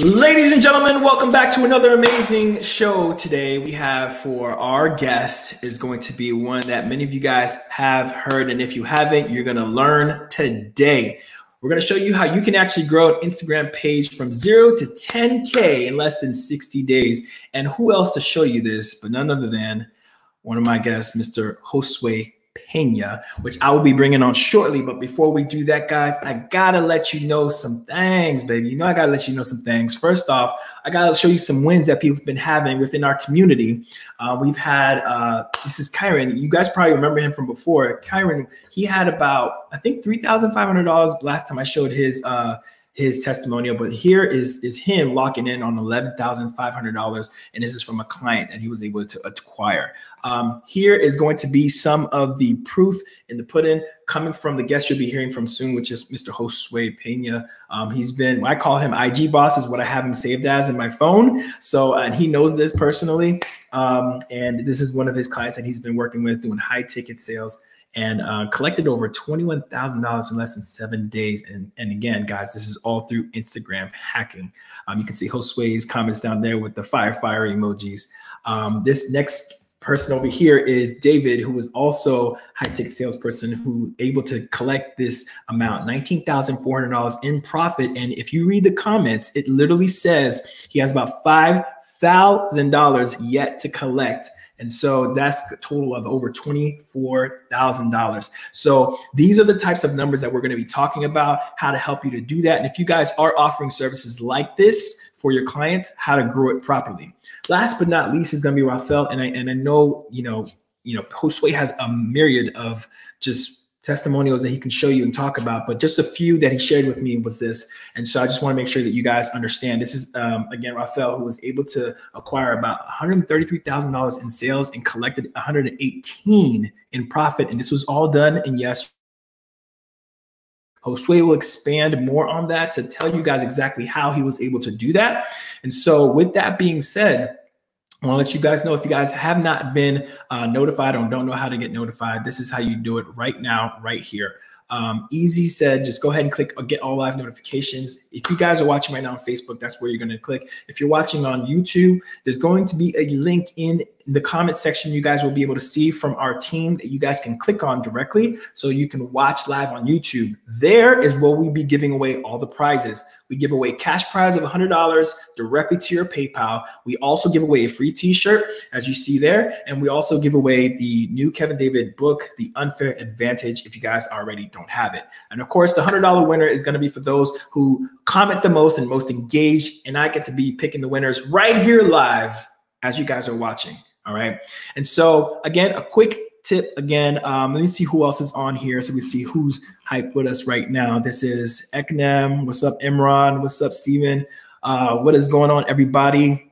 Ladies and gentlemen, welcome back to another amazing show. Today we have for our guest is going to be one that many of you guys have heard. And if you haven't, you're going to learn today. We're going to show you how you can actually grow an Instagram page from zero to 10K in less than 60 days. And who else to show you this, but none other than one of my guests, Mr. Josue Pena, which I will be bringing on shortly. But before we do that, guys, I gotta let you know some things, baby. You know, I gotta let you know some things. First off, I gotta show you some wins that people have been having within our community. Uh, we've had uh, this is Kyron. You guys probably remember him from before. Kyron, he had about I think three thousand five hundred dollars last time I showed his. Uh, his testimonial, but here is is him locking in on eleven thousand five hundred dollars, and this is from a client that he was able to acquire. Um, here is going to be some of the proof in the pudding coming from the guest you'll be hearing from soon, which is Mr. Josue Pena. Um, he's been I call him IG boss is what I have him saved as in my phone. So and he knows this personally, um, and this is one of his clients that he's been working with doing high ticket sales and uh, collected over $21,000 in less than seven days. And, and again, guys, this is all through Instagram hacking. Um, you can see Josue's comments down there with the fire, fire emojis. Um, this next person over here is David, who is also high ticket salesperson who able to collect this amount, $19,400 in profit. And if you read the comments, it literally says he has about $5,000 yet to collect and so that's a total of over $24,000. So these are the types of numbers that we're going to be talking about, how to help you to do that. And if you guys are offering services like this for your clients, how to grow it properly. Last but not least is going to be Rafael. And I, and I know, you know, you know, Josue has a myriad of just testimonials that he can show you and talk about, but just a few that he shared with me was this. And so I just want to make sure that you guys understand. This is um, again Rafael, who was able to acquire about $133,000 in sales and collected 118 in profit. And this was all done in yes. Josue will expand more on that to tell you guys exactly how he was able to do that. And so, with that being said, I want to let you guys know if you guys have not been uh, notified or don't know how to get notified, this is how you do it right now, right here. Um, easy said, just go ahead and click get all live notifications. If you guys are watching right now on Facebook, that's where you're going to click. If you're watching on YouTube, there's going to be a link in the comment section. You guys will be able to see from our team that you guys can click on directly so you can watch live on YouTube. There is where we be giving away all the prizes. We give away cash prize of $100 directly to your PayPal. We also give away a free t-shirt, as you see there. And we also give away the new Kevin David book, The Unfair Advantage, if you guys already don't have it. And of course, the $100 winner is going to be for those who comment the most and most engaged. And I get to be picking the winners right here live as you guys are watching. All right. And so again, a quick tip again. Um, let me see who else is on here so we see who's hyped with us right now. This is Eknam. What's up, Imran? What's up, Steven? Uh, what is going on, everybody?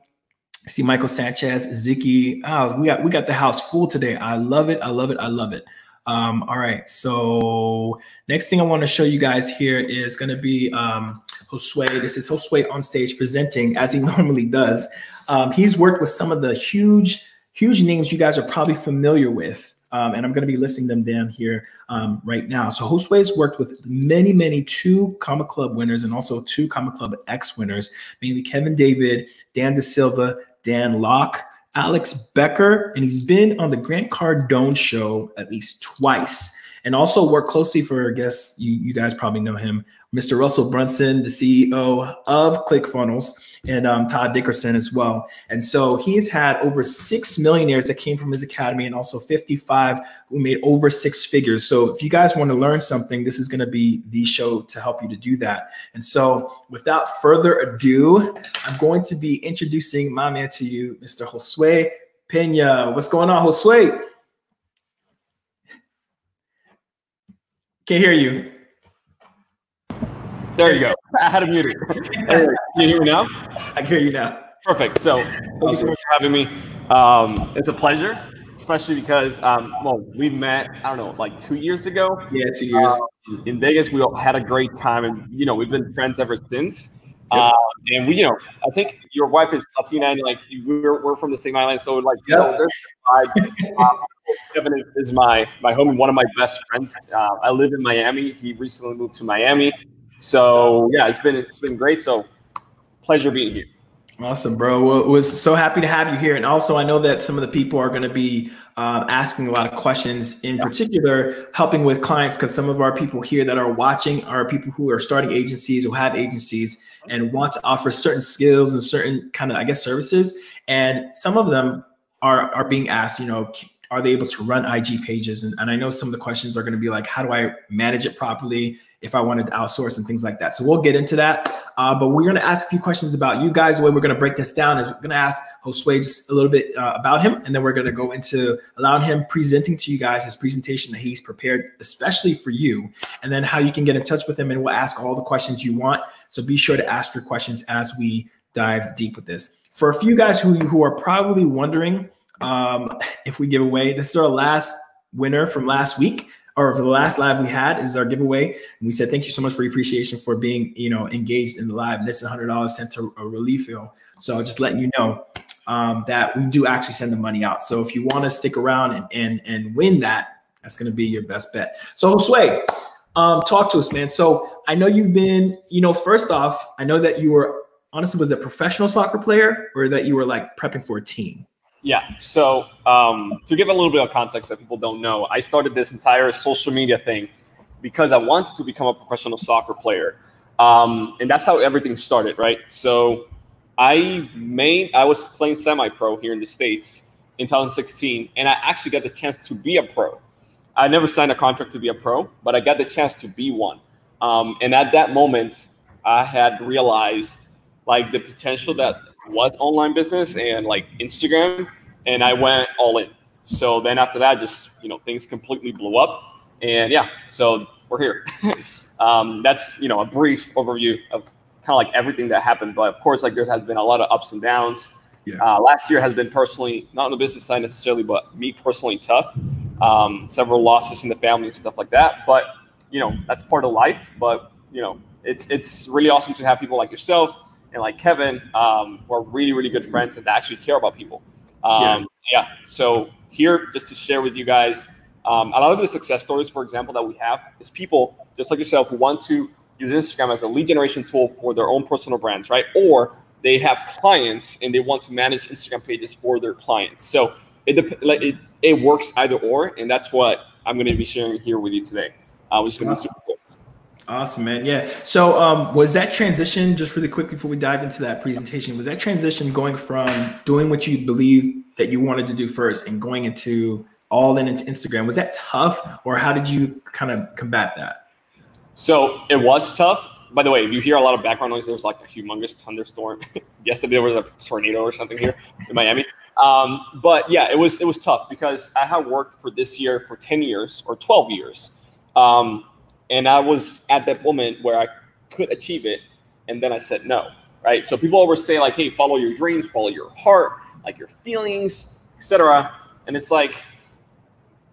I see Michael Sanchez, Ziki. Oh, we got we got the house full today. I love it. I love it. I love it. Um, all right. So next thing I want to show you guys here is going to be um, Josue. This is Josue on stage presenting as he normally does. Um, he's worked with some of the huge, huge names you guys are probably familiar with. Um, and I'm going to be listing them down here um, right now. So Josue has worked with many, many two Comma Club winners and also two Comma Club X winners, mainly Kevin David, Dan De Silva, Dan Lok, Alex Becker, and he's been on the Grant Cardone show at least twice. And also worked closely for, I guess you, you guys probably know him, Mr. Russell Brunson, the CEO of ClickFunnels, and um, Todd Dickerson as well. And so he's had over six millionaires that came from his academy and also 55 who made over six figures. So if you guys want to learn something, this is going to be the show to help you to do that. And so without further ado, I'm going to be introducing my man to you, Mr. Josue Pena. What's going on, Josue? Can't hear you. There you go. I had a mute. Can you hear me now? I hear you now. Perfect. So thank you so much for having me. Um, it's a pleasure, especially because um, well, we met I don't know like two years ago. Yeah, two years um, in Vegas. We all had a great time, and you know we've been friends ever since. Yep. Um, and we, you know, I think your wife is Latina, and like we're, we're from the same island, so like, yep. you know, um, Kevin is my my homie, one of my best friends. Uh, I live in Miami. He recently moved to Miami. So yeah, it's been it's been great. So pleasure being here. Awesome, bro. Well, was so happy to have you here. And also, I know that some of the people are going to be um, asking a lot of questions, in yeah. particular, helping with clients, because some of our people here that are watching are people who are starting agencies or have agencies and want to offer certain skills and certain kind of, I guess, services. And some of them are are being asked, you know, are they able to run IG pages? And, and I know some of the questions are going to be like, how do I manage it properly? If I wanted to outsource and things like that. So we'll get into that. Uh, but we're going to ask a few questions about you guys. The way we're going to break this down is we're going to ask Josue just a little bit uh, about him, and then we're going to go into allowing him presenting to you guys his presentation that he's prepared, especially for you, and then how you can get in touch with him. And we'll ask all the questions you want. So be sure to ask your questions as we dive deep with this. For a few guys who who are probably wondering um, if we give away, this is our last winner from last week or for the last live we had is our giveaway. And we said, thank you so much for your appreciation for being, you know, engaged in the live. And this is $100 sent to a relief feel. So just letting you know um, that we do actually send the money out. So if you want to stick around and, and, and win that, that's going to be your best bet. So Josue, um, talk to us, man. So I know you've been, you know, first off, I know that you were honestly was a professional soccer player or that you were like prepping for a team. Yeah. So um, to give a little bit of context that people don't know, I started this entire social media thing because I wanted to become a professional soccer player, um, and that's how everything started, right? So I made I was playing semi-pro here in the states in 2016, and I actually got the chance to be a pro. I never signed a contract to be a pro, but I got the chance to be one. Um, and at that moment, I had realized like the potential that was online business and like Instagram, and I went all in. So then after that, just you know, things completely blew up, and yeah, so we're here. um, that's you know a brief overview of kind of like everything that happened, but of course, like there has been a lot of ups and downs. Yeah. Uh, last year has been personally not on the business side necessarily, but me personally tough. Um, several losses in the family and stuff like that, but you know that's part of life. But you know it's it's really awesome to have people like yourself and like Kevin, um, we're really, really good friends and that actually care about people. Um, yeah. yeah. So here, just to share with you guys, um, a lot of the success stories, for example, that we have is people just like yourself who want to use Instagram as a lead generation tool for their own personal brands, right? Or they have clients and they want to manage Instagram pages for their clients. So it it, it works either or, and that's what I'm going to be sharing here with you today, uh, which is going to be super. Awesome, man. Yeah. So, um, was that transition just really quickly before we dive into that presentation? Was that transition going from doing what you believed that you wanted to do first and going into all in into Instagram? Was that tough, or how did you kind of combat that? So it was tough. By the way, if you hear a lot of background noise, there's like a humongous thunderstorm. Yesterday there was a tornado or something here in Miami. Um, but yeah, it was it was tough because I have worked for this year for ten years or twelve years. Um, and I was at that moment where I could achieve it, and then I said no. Right. So people always say like, "Hey, follow your dreams, follow your heart, like your feelings, etc." And it's like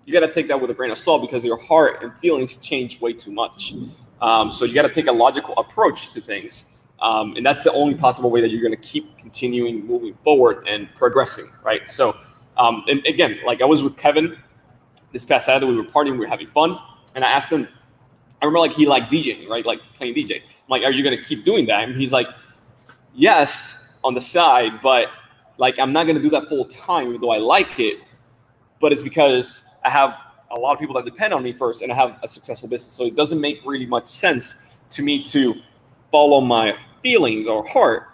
you got to take that with a grain of salt because your heart and feelings change way too much. Um, so you got to take a logical approach to things, um, and that's the only possible way that you're going to keep continuing moving forward and progressing. Right. So, um, and again, like I was with Kevin this past Saturday, we were partying, we were having fun, and I asked him I remember like he liked DJing, right? Like playing DJ. I'm like, are you gonna keep doing that? And he's like, yes, on the side, but like I'm not gonna do that full time, even though I like it. But it's because I have a lot of people that depend on me first, and I have a successful business. So it doesn't make really much sense to me to follow my feelings or heart,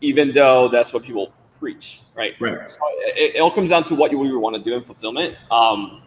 even though that's what people preach, right? Right. So it, it all comes down to what you really want to do in fulfillment. Um,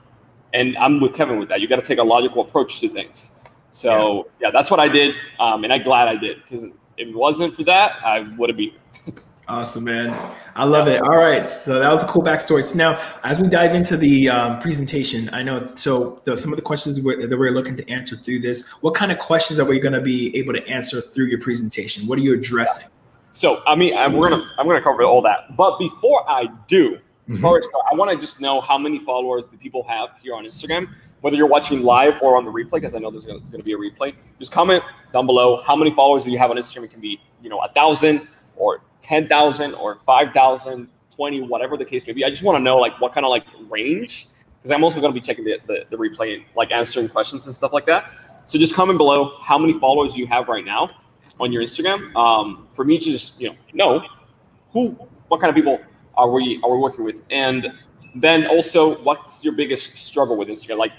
and I'm with Kevin with that. You got to take a logical approach to things. So yeah, yeah that's what I did, um, and I'm glad I did because if it wasn't for that, I would have been. awesome, man. I love it. All right, so that was a cool backstory. So now, as we dive into the um, presentation, I know so the, some of the questions we're, that we're looking to answer through this. What kind of questions are we going to be able to answer through your presentation? What are you addressing? So, I mean, I'm, we're gonna I'm gonna cover all that, but before I do, mm-hmm. before I start, I want to just know how many followers the people have here on Instagram whether you're watching live or on the replay, because I know there's going to be a replay. Just comment down below how many followers do you have on Instagram. It can be, you know, a thousand or ten thousand or five thousand, twenty, whatever the case may be. I just want to know like what kind of like range, because I'm also going to be checking the, the, the replay and like answering questions and stuff like that. So just comment below how many followers you have right now. on your Instagram. Um, for me to just you know know who, what kind of people are we are we working with, and then also what's your biggest struggle with Instagram? Like,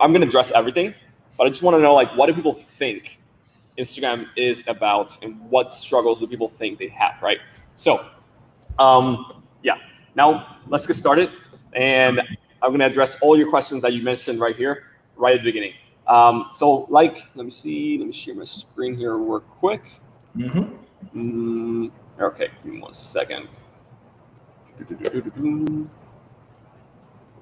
I'm gonna address everything, but I just want to know like what do people think Instagram is about, and what struggles do people think they have, right? So, um, yeah. Now let's get started, and I'm gonna address all your questions that you mentioned right here, right at the beginning. Um, so, like, let me see. Let me share my screen here real quick. Mm-hmm. Mm, okay, give me one second.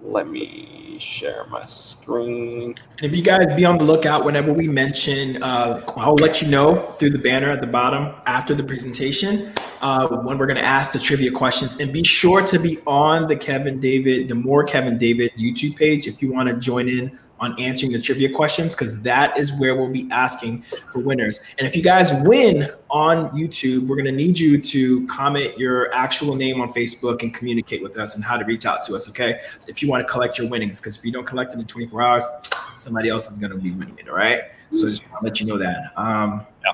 Let me share my screen. And if you guys be on the lookout whenever we mention, uh, I'll let you know through the banner at the bottom after the presentation uh, when we're going to ask the trivia questions. And be sure to be on the Kevin David, the More Kevin David YouTube page if you want to join in on answering the trivia questions because that is where we'll be asking for winners. And if you guys win on YouTube, we're going to need you to comment your actual name on Facebook and communicate with us and how to reach out to us. Okay. So if you want to collect your winnings, because if you don't collect them in 24 hours, somebody else is going to be winning it. All right. So just want to let you know that. Um, yeah.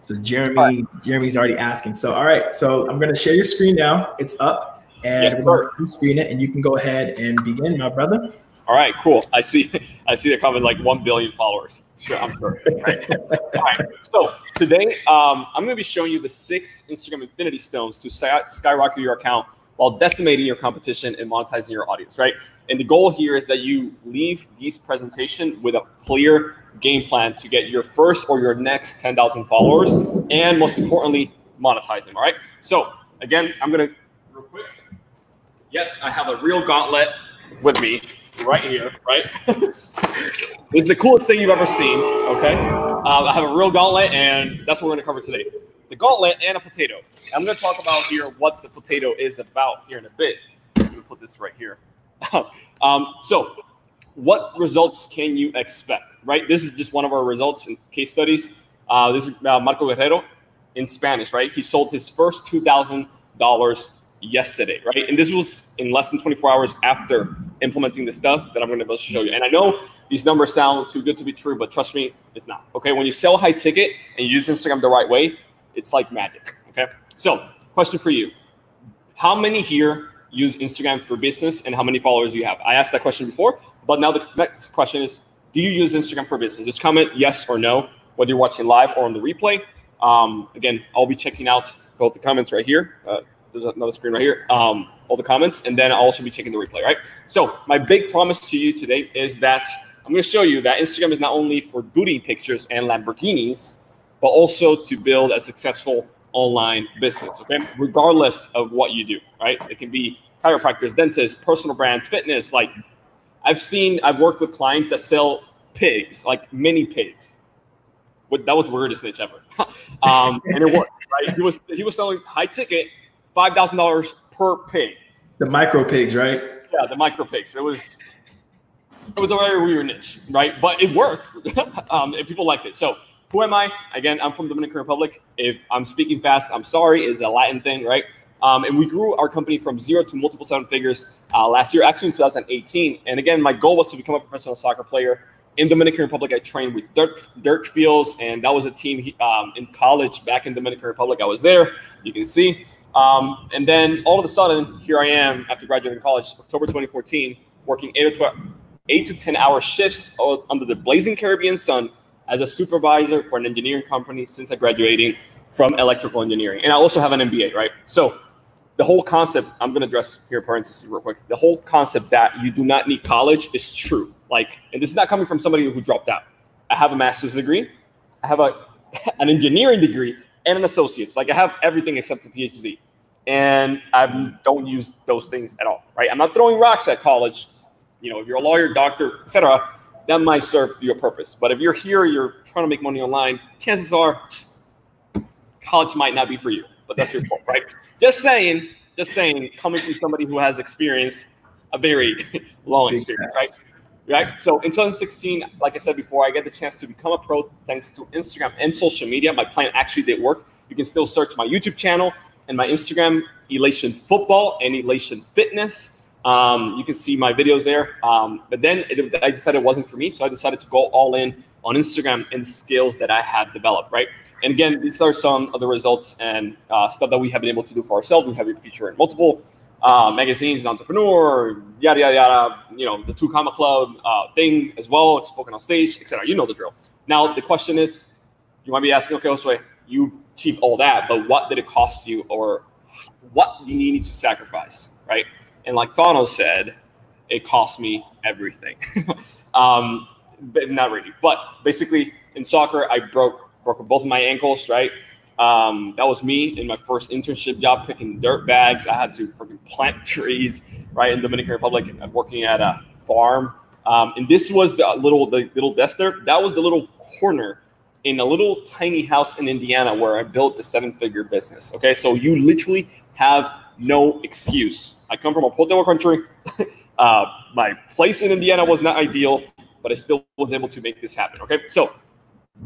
So Jeremy. Jeremy's already asking. So all right. So I'm going to share your screen now. It's up, and yes, we're going to screen it, and you can go ahead and begin, my brother. All right, cool. I see. I see they're coming like one billion followers. Sure, I'm sure. Right. All right. So today, um, I'm going to be showing you the six Instagram Infinity Stones to skyrocket your account while decimating your competition and monetizing your audience. Right. And the goal here is that you leave this presentation with a clear game plan to get your first or your next 10,000 followers, and most importantly, monetize them. All right. So again, I'm going to real quick. Yes, I have a real gauntlet with me right here, right? it's the coolest thing you've ever seen, okay? Um, I have a real gauntlet, and that's what we're going to cover today. The gauntlet and a potato. I'm going to talk about here what the potato is about here in a bit. Let me put this right here. um, so, what results can you expect, right? This is just one of our results in case studies. Uh, this is uh, Marco Guerrero in Spanish, right? He sold his first $2,000 yesterday, right? And this was in less than 24 hours after implementing the stuff that I'm going to show you. And I know these numbers sound too good to be true, but trust me, it's not. Okay, when you sell high ticket and you use Instagram the right way, it's like magic. Okay, so question for you: How many here use Instagram for business, and how many followers do you have? I asked that question before, but now the next question is: Do you use Instagram for business? Just comment yes or no, whether you're watching live or on the replay. Um, again, I'll be checking out both the comments right here. Uh, there's another screen right here. Um, all the comments, and then I'll also be checking the replay, right? So my big promise to you today is that I'm going to show you that Instagram is not only for booty pictures and Lamborghinis, but also to build a successful online business, okay? Regardless of what you do, right? It can be chiropractors, dentists, personal brands, fitness. Like I've seen, I've worked with clients that sell pigs, like mini pigs. What, that was the weirdest niche ever. um, and it worked, right? He was he was selling high ticket, five thousand dollars per pig. The micro pigs, right? Yeah, the micro pigs. It was it was a very weird niche, right? But it worked, um, and people liked it. So who am I? Again, I'm from Dominican Republic. If I'm speaking fast, I'm sorry. Is a Latin thing, right? Um, and we grew our company from zero to multiple seven figures uh, last year, actually in 2018. And again, my goal was to become a professional soccer player in Dominican Republic. I trained with Dirt, Dirt Fields, and that was a team um, in college back in Dominican Republic. I was there. You can see. Um, and then all of a sudden, here I am after graduating college, October 2014, working eight to, 12, eight to 10 hour shifts under the blazing Caribbean sun as a supervisor for an engineering company since I graduating from electrical engineering. And I also have an MBA, right? So the whole concept, I'm going to address here parentheses real quick. The whole concept that you do not need college is true. Like, and this is not coming from somebody who dropped out. I have a master's degree. I have a, an engineering degree and an associate's. Like I have everything except a PhD and I don't use those things at all. Right? I'm not throwing rocks at college. You know, if you're a lawyer, doctor, etc., that might serve your purpose. But if you're here, you're trying to make money online, chances are college might not be for you. But that's your fault, right? Just saying. Just saying. Coming from somebody who has experienced a very long experience, right? Right. So in 2016, like I said before, I get the chance to become a pro thanks to Instagram and social media. My plan actually did work. You can still search my YouTube channel and my Instagram, Elation Football and Elation Fitness. Um, you can see my videos there. Um, but then it, I decided it wasn't for me, so I decided to go all in on Instagram and skills that I have developed, right? And again, these are some of the results and uh, stuff that we have been able to do for ourselves. We have it featured in multiple uh, magazines, an entrepreneur, yada yada yada. You know, the Two Comma Club uh, thing as well. It's spoken on stage, etc. You know the drill. Now the question is, you might be asking, okay, Josue, you achieved all that, but what did it cost you, or what do you need to sacrifice, right? And like Thanos said, it cost me everything. um, but not really, but basically in soccer, I broke broke both of my ankles, right? Um, that was me in my first internship job picking dirt bags. I had to freaking plant trees right in Dominican Republic. Working at a farm, um, and this was the little the little desk there. That was the little corner in a little tiny house in Indiana where I built the seven figure business. Okay, so you literally have no excuse. I come from a poor country. uh, my place in Indiana was not ideal, but I still was able to make this happen. Okay, so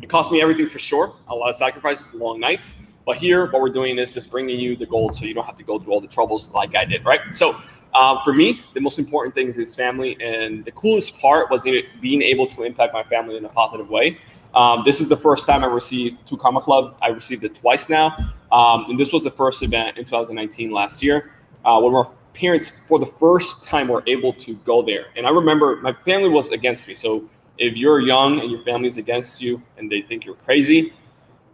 it cost me everything for sure, a lot of sacrifices, long nights. But here, what we're doing is just bringing you the gold so you don't have to go through all the troubles like I did, right? So uh, for me, the most important things is family. And the coolest part was being able to impact my family in a positive way. Um, this is the first time I received Two Comma Club. I received it twice now. Um, and this was the first event in 2019 last year uh, when our parents, for the first time, were able to go there. And I remember my family was against me. So if you're young and your family's against you and they think you're crazy,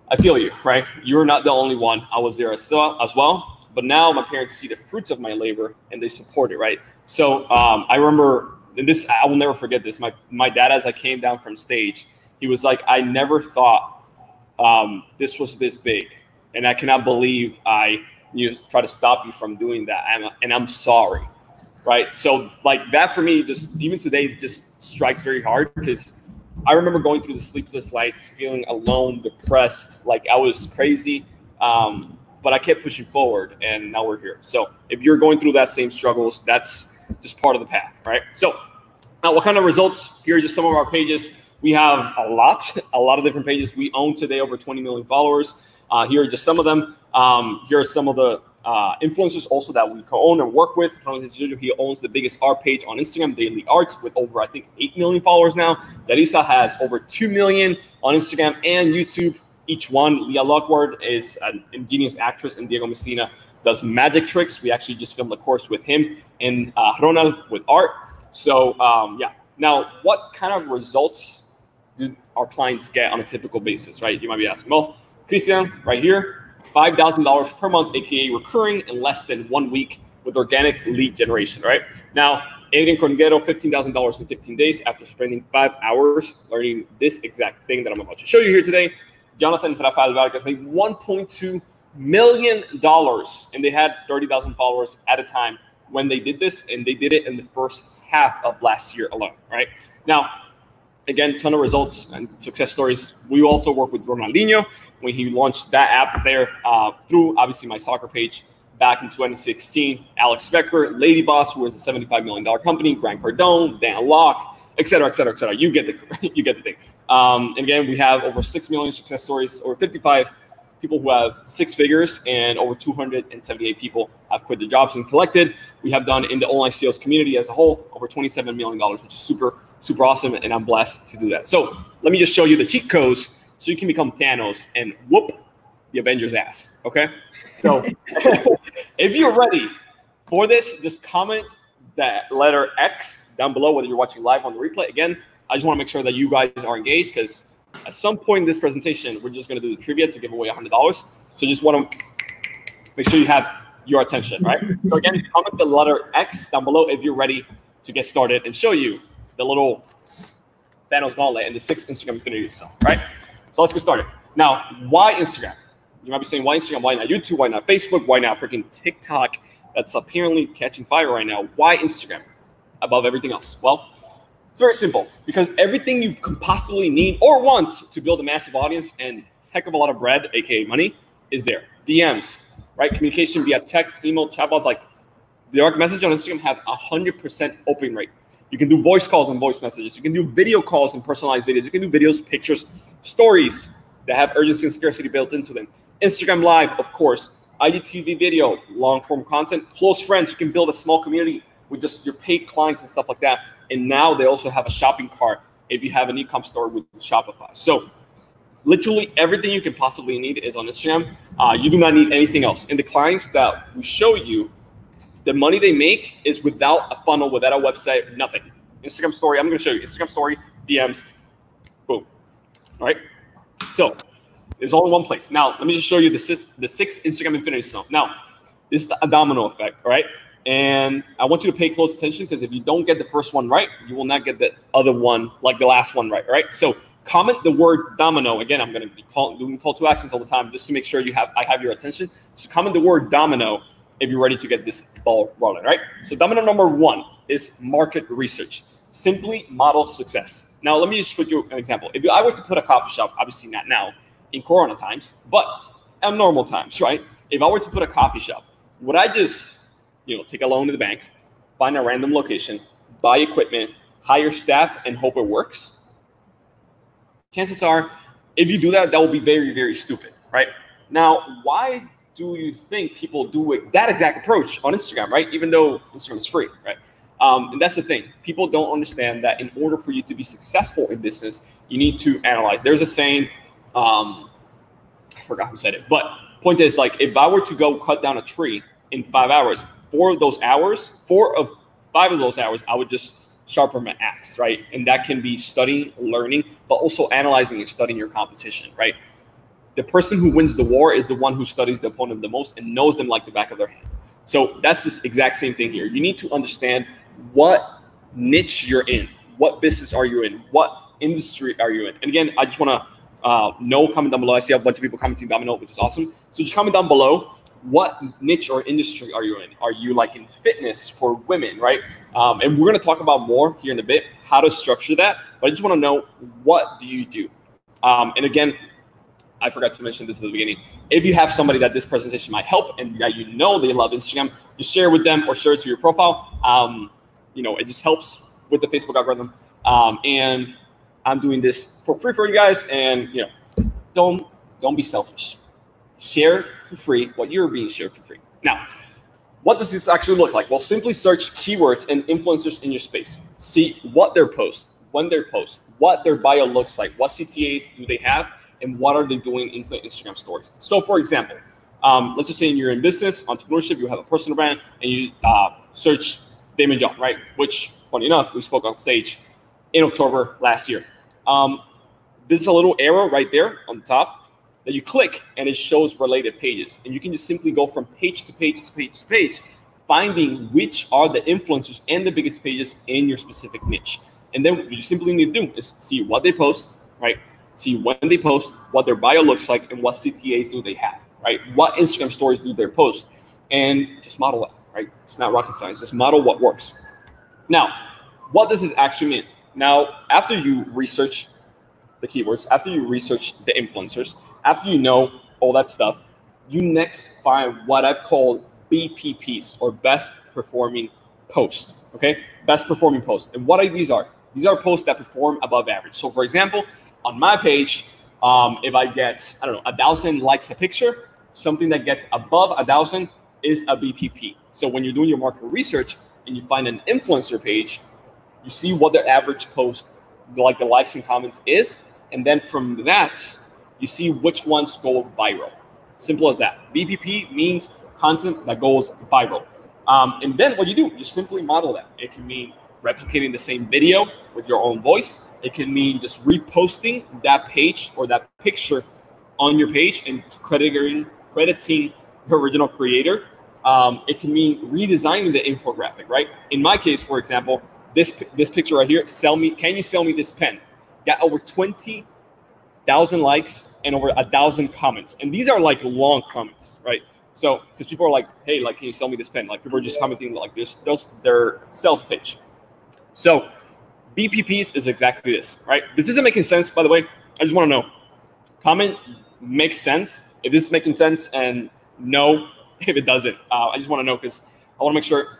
I feel you, right? You're not the only one. I was there as well. As well. But now my parents see the fruits of my labor and they support it, right? So um, I remember, and this I will never forget this. My my dad, as I came down from stage, he was like, "I never thought um, this was this big, and I cannot believe I you try to stop you from doing that, and, and I'm sorry." Right. So like that for me, just even today, just strikes very hard because I remember going through the sleepless nights, feeling alone, depressed, like I was crazy. Um, but I kept pushing forward, and now we're here. So if you're going through that same struggles, that's just part of the path, right? So now, what kind of results? Here are just some of our pages. We have a lot, a lot of different pages. We own today over 20 million followers. Uh, here are just some of them. Um, here are some of the uh, influencers also that we co-own and work with. He owns the biggest art page on Instagram, Daily Arts, with over I think eight million followers now. Darisa has over two million on Instagram and YouTube. Each one. Leah Lockward is an ingenious actress, and Diego Messina does magic tricks. We actually just filmed a course with him and uh, Ronald with art. So um, yeah. Now, what kind of results do our clients get on a typical basis, right? You might be asking. Well, Christian, right here, $5,000 per month, aka recurring in less than one week with organic lead generation, right? Now, Adrian Cornguero, $15,000 in 15 days after spending five hours learning this exact thing that I'm about to show you here today. Jonathan Rafael Vargas made $1.2 million and they had 30,000 followers at a time when they did this, and they did it in the first half of last year alone, right? Now, again, ton of results and success stories. We also work with Ronaldinho when he launched that app there uh, through obviously my soccer page back in 2016. Alex Becker, Lady Boss, who is a $75 million company, Grant Cardone, Dan Lok, et cetera, et cetera, et cetera. You get the you get the thing. Um, and again, we have over six million success stories, over 55 people who have six figures, and over 278 people have quit their jobs and collected. We have done in the online sales community as a whole over 27 million dollars, which is super super awesome, and I'm blessed to do that. So let me just show you the cheat codes so you can become Thanos and whoop the Avengers ass. Okay. So if you're ready for this, just comment that letter X down below, whether you're watching live on the replay. Again, I just want to make sure that you guys are engaged because at some point in this presentation, we're just going to do the trivia to give away $100. So just want to make sure you have your attention, right? So again, comment the letter X down below if you're ready to get started and show you the little Thanos gauntlet and the six Instagram infinities. So, right? So let's get started. Now, why Instagram? You might be saying, why Instagram? Why not YouTube? Why not Facebook? Why not freaking TikTok? That's apparently catching fire right now. Why Instagram above everything else? Well, it's very simple because everything you can possibly need or want to build a massive audience and heck of a lot of bread, aka money, is there. DMs, right? Communication via text, email, chatbots, like the direct message on Instagram have a hundred percent open rate. You can do voice calls and voice messages. You can do video calls and personalized videos. You can do videos, pictures, stories that have urgency and scarcity built into them. Instagram Live, of course, IGTV video, long form content, close friends. You can build a small community with just your paid clients and stuff like that. And now they also have a shopping cart if you have an e-com store with Shopify. So literally everything you can possibly need is on Instagram. Uh, you do not need anything else. And the clients that we show you, the money they make is without a funnel, without a website, nothing. Instagram story, I'm going to show you Instagram story, DMs, boom. All right. So it's all in one place. Now, let me just show you the six, the six Instagram Infinity Stone. Now, this is a domino effect, all right? And I want you to pay close attention because if you don't get the first one right, you will not get the other one, like the last one right, all right? So comment the word domino. Again, I'm going to be call, doing call to actions all the time just to make sure you have I have your attention. So comment the word domino if you're ready to get this ball rolling, right? So domino number one is market research. Simply model success. Now, let me just put you an example. If I were to put a coffee shop, obviously not now in Corona times, but at normal times, right? If I were to put a coffee shop, would I just, you know, take a loan to the bank, find a random location, buy equipment, hire staff, and hope it works? Chances are, if you do that, that will be very, very stupid, right? Now, why do you think people do it, that exact approach on Instagram, right? Even though Instagram is free, right? Um, and that's the thing. People don't understand that in order for you to be successful in business, you need to analyze. There's a saying, um, I forgot who said it, but point is like if I were to go cut down a tree in five hours, four of those hours, four of five of those hours, I would just sharpen my axe, right? And that can be studying, learning, but also analyzing and studying your competition, right? The person who wins the war is the one who studies the opponent the most and knows them like the back of their hand. So that's this exact same thing here. You need to understand what niche you're in, what business are you in, what industry are you in. And again, I just want to uh, know comment down below. I see a bunch of people commenting down below, which is awesome. So just comment down below. What niche or industry are you in? Are you like in fitness for women, right? Um, and we're going to talk about more here in a bit how to structure that. But I just want to know what do you do? Um, and again, I forgot to mention this at the beginning. If you have somebody that this presentation might help and that you know they love Instagram, just share with them or share it to your profile. Um, you know, it just helps with the Facebook algorithm. Um, and I'm doing this for free for you guys. And you know, don't don't be selfish. Share for free what you're being shared for free. Now, what does this actually look like? Well, simply search keywords and influencers in your space. See what their posts, when their posts, what their bio looks like, what CTAs do they have, and what are they doing in Instagram stories. So, for example, um, let's just say you're in business, entrepreneurship, you have a personal brand, and you uh, search Daymond John, right? Which, funny enough, we spoke on stage in October last year. Um, there's a little arrow right there on the top that you click and it shows related pages. And you can just simply go from page to page to page to page, finding which are the influencers and the biggest pages in your specific niche. And then what you simply need to do is see what they post, right? See when they post, what their bio looks like, and what CTAs do they have, right? What Instagram stories do they post? And just model it, right? It's not rocket science. Just model what works. Now, what does this actually mean? Now, after you research the keywords, after you research the influencers, after you know all that stuff, you next find what I've called BPPs or best performing post. Okay, best performing post. And what are these are? These are posts that perform above average. So, for example, on my page, um, if I get I don't know a thousand likes a picture, something that gets above a thousand is a BPP. So when you're doing your market research and you find an influencer page, you see what their average post, like the likes and comments, is, and then from that, you see which ones go viral. Simple as that. BPP means content that goes viral. Um, and then what you do, you simply model that. It can mean replicating the same video with your own voice. It can mean just reposting that page or that picture on your page and crediting crediting the original creator. Um, it can mean redesigning the infographic, right? In my case, for example, this this picture right here, sell me, can you sell me this pen? Got over 20,000 likes and over a thousand comments. And these are like long comments, right? So, because people are like, hey, like, can you sell me this pen? Like, people are just commenting like this, those, their sales pitch. So, BPPs is exactly this, right? This isn't making sense, by the way. I just want to know. Comment makes sense. If this is making sense, and no, if it doesn't. Uh, I just want to know because I want to make sure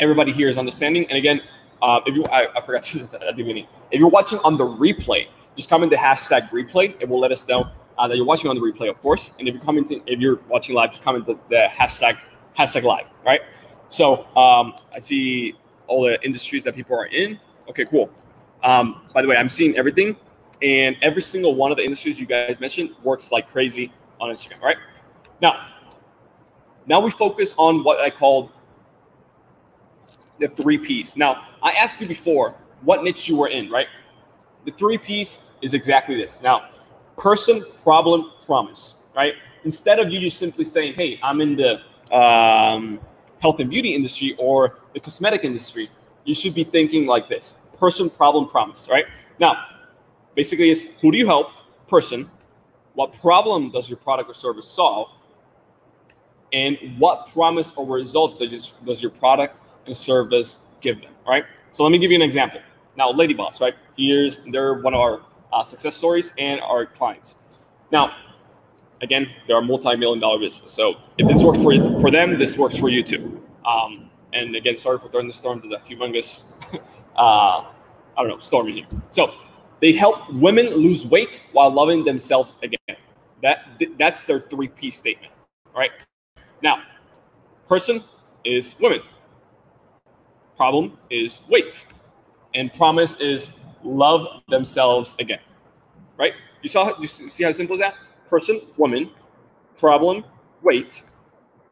everybody here is understanding. And again, uh, if you, I, I forgot to at the beginning, if you're watching on the replay, just comment the hashtag replay. It will let us know uh, that you're watching on the replay, of course. And if you're commenting, if you're watching live, just comment the, the hashtag hashtag live, right? So um, I see all the industries that people are in. Okay, cool. Um, by the way, I'm seeing everything, and every single one of the industries you guys mentioned works like crazy on Instagram. Right now, now we focus on what I called the three P's. Now, I asked you before what niche you were in, right? The three P's is exactly this. Now, person, problem, promise, right? Instead of you just simply saying, hey, I'm in the um, health and beauty industry or the cosmetic industry, you should be thinking like this person, problem, promise, right? Now, basically, is who do you help? Person. What problem does your product or service solve? And what promise or result does, your product and service give them, right? So let me give you an example. Now, Lady Boss, right? Here's they're one of our uh, success stories and our clients. Now, again, they're a multi-million dollar business. So if this works for for them, this works for you too. Um, and again, sorry for throwing the storms. There's a humongous, uh, I don't know, storm in here. So they help women lose weight while loving themselves again. That that's their three P statement. All right. Now, person is women. Problem is weight, and promise is love themselves again. Right? You saw you see how simple is that? Person, woman, problem, weight,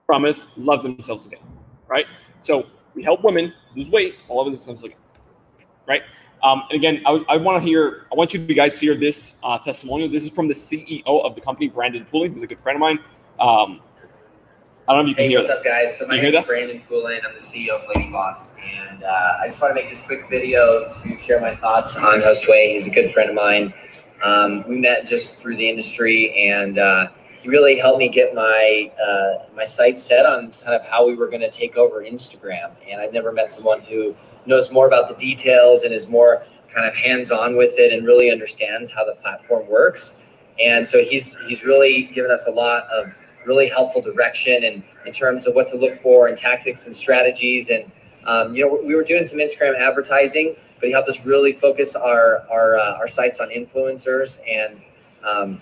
promise, love themselves again. Right? So we help women lose weight while loving themselves again. Right? Um, and again, I, I want to hear, I want you to guys to hear this uh, testimonial. This is from the CEO of the company, Brandon Poulin, who's a good friend of mine. Um, I don't know if you can hey, hear what's that. up, guys? So my name is Brandon Poulin. I'm the CEO of Lady Boss, and uh, I just want to make this quick video to share my thoughts on Josue. He's a good friend of mine. Um, we met just through the industry, and uh, he really helped me get my uh, my sights set on kind of how we were going to take over Instagram. And I've never met someone who knows more about the details and is more kind of hands-on with it and really understands how the platform works. And so he's he's really given us a lot of really helpful direction and in terms of what to look for and tactics and strategies. And um, you know, we were doing some Instagram advertising, but he helped us really focus our our uh, our sights on influencers. And um,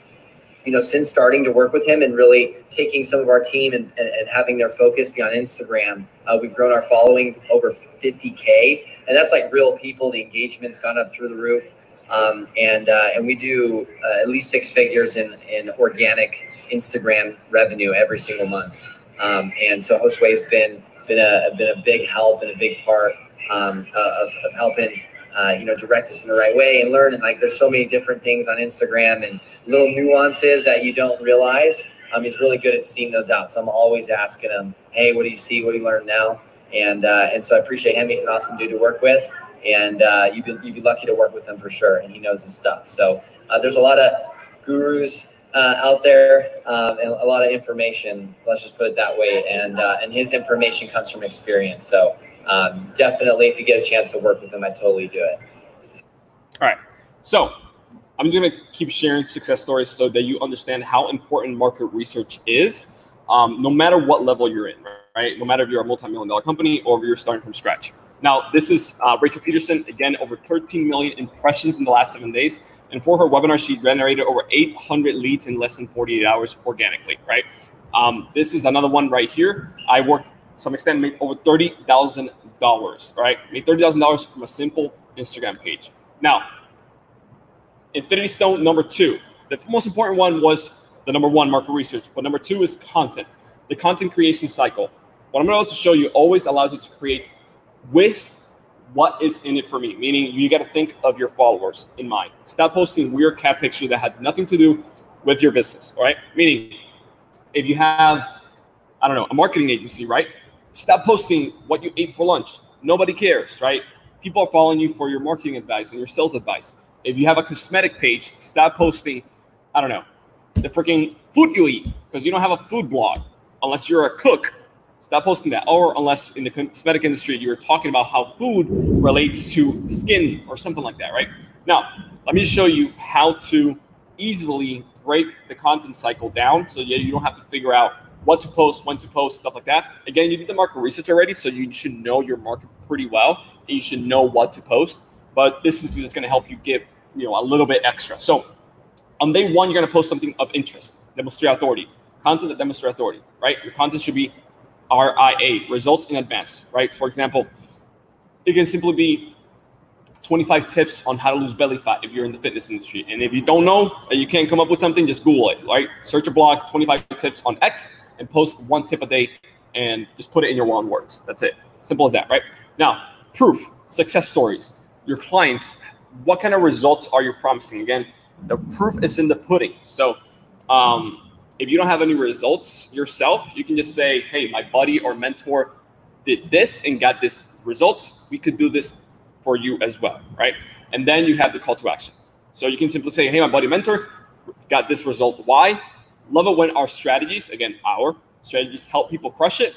you know, since starting to work with him and really taking some of our team and, and, and having their focus be on Instagram, uh, we've grown our following over 50k, and that's like real people. The engagement's gone up through the roof. Um, and uh, and we do uh, at least six figures in, in organic Instagram revenue every single month. Um, and so Josue's been been a been a big help and a big part um, of, of helping uh, you know direct us in the right way and learn. And like there's so many different things on Instagram and little nuances that you don't realize. Um, he's really good at seeing those out. So I'm always asking him, hey, what do you see? What do you learn now? And uh, and so I appreciate him. He's an awesome dude to work with and uh, you'd, be, you'd be lucky to work with him for sure. And he knows his stuff. So uh, there's a lot of gurus uh, out there um, and a lot of information. Let's just put it that way. And uh, and his information comes from experience. So um, definitely, if you get a chance to work with them, I totally do it. All right. So I'm going to keep sharing success stories so that you understand how important market research is, um, no matter what level you're in. Right? No matter if you're a multi-million dollar company or if you're starting from scratch. Now, this is uh, Rachel Peterson, again, over 13 million impressions in the last seven days. And for her webinar, she generated over 800 leads in less than 48 hours organically, right? Um, this is another one right here. I worked some extent, made over $30,000, right? Made $30,000 from a simple Instagram page. Now, Infinity Stone number two. The most important one was the number one market research, but number two is content. The content creation cycle what I'm about to show you always allows you to create with what is in it for me, meaning you got to think of your followers in mind. Stop posting weird cat pictures that had nothing to do with your business, all right? Meaning, if you have, I don't know, a marketing agency, right? Stop posting what you ate for lunch. Nobody cares, right? People are following you for your marketing advice and your sales advice. If you have a cosmetic page, stop posting, I don't know, the freaking food you eat because you don't have a food blog unless you're a cook Stop posting that. Or unless in the cosmetic industry you're talking about how food relates to skin or something like that, right? Now, let me show you how to easily break the content cycle down so you don't have to figure out what to post, when to post, stuff like that. Again, you did the market research already, so you should know your market pretty well and you should know what to post. But this is just going to help you give you know a little bit extra. So on day one, you're going to post something of interest, demonstrate authority, content that demonstrate authority, right? Your content should be RIA, results in advance, right? For example, it can simply be 25 tips on how to lose belly fat if you're in the fitness industry. And if you don't know, and you can't come up with something, just Google it, right? Search a blog, 25 tips on X, and post one tip a day and just put it in your one words. That's it. Simple as that, right? Now, proof, success stories. Your clients, what kind of results are you promising? Again, the proof is in the pudding. So, um, if you don't have any results yourself, you can just say, hey, my buddy or mentor did this and got this results. We could do this for you as well, right? And then you have the call to action. So you can simply say, hey, my buddy mentor got this result. Why? Love it when our strategies, again, our strategies help people crush it.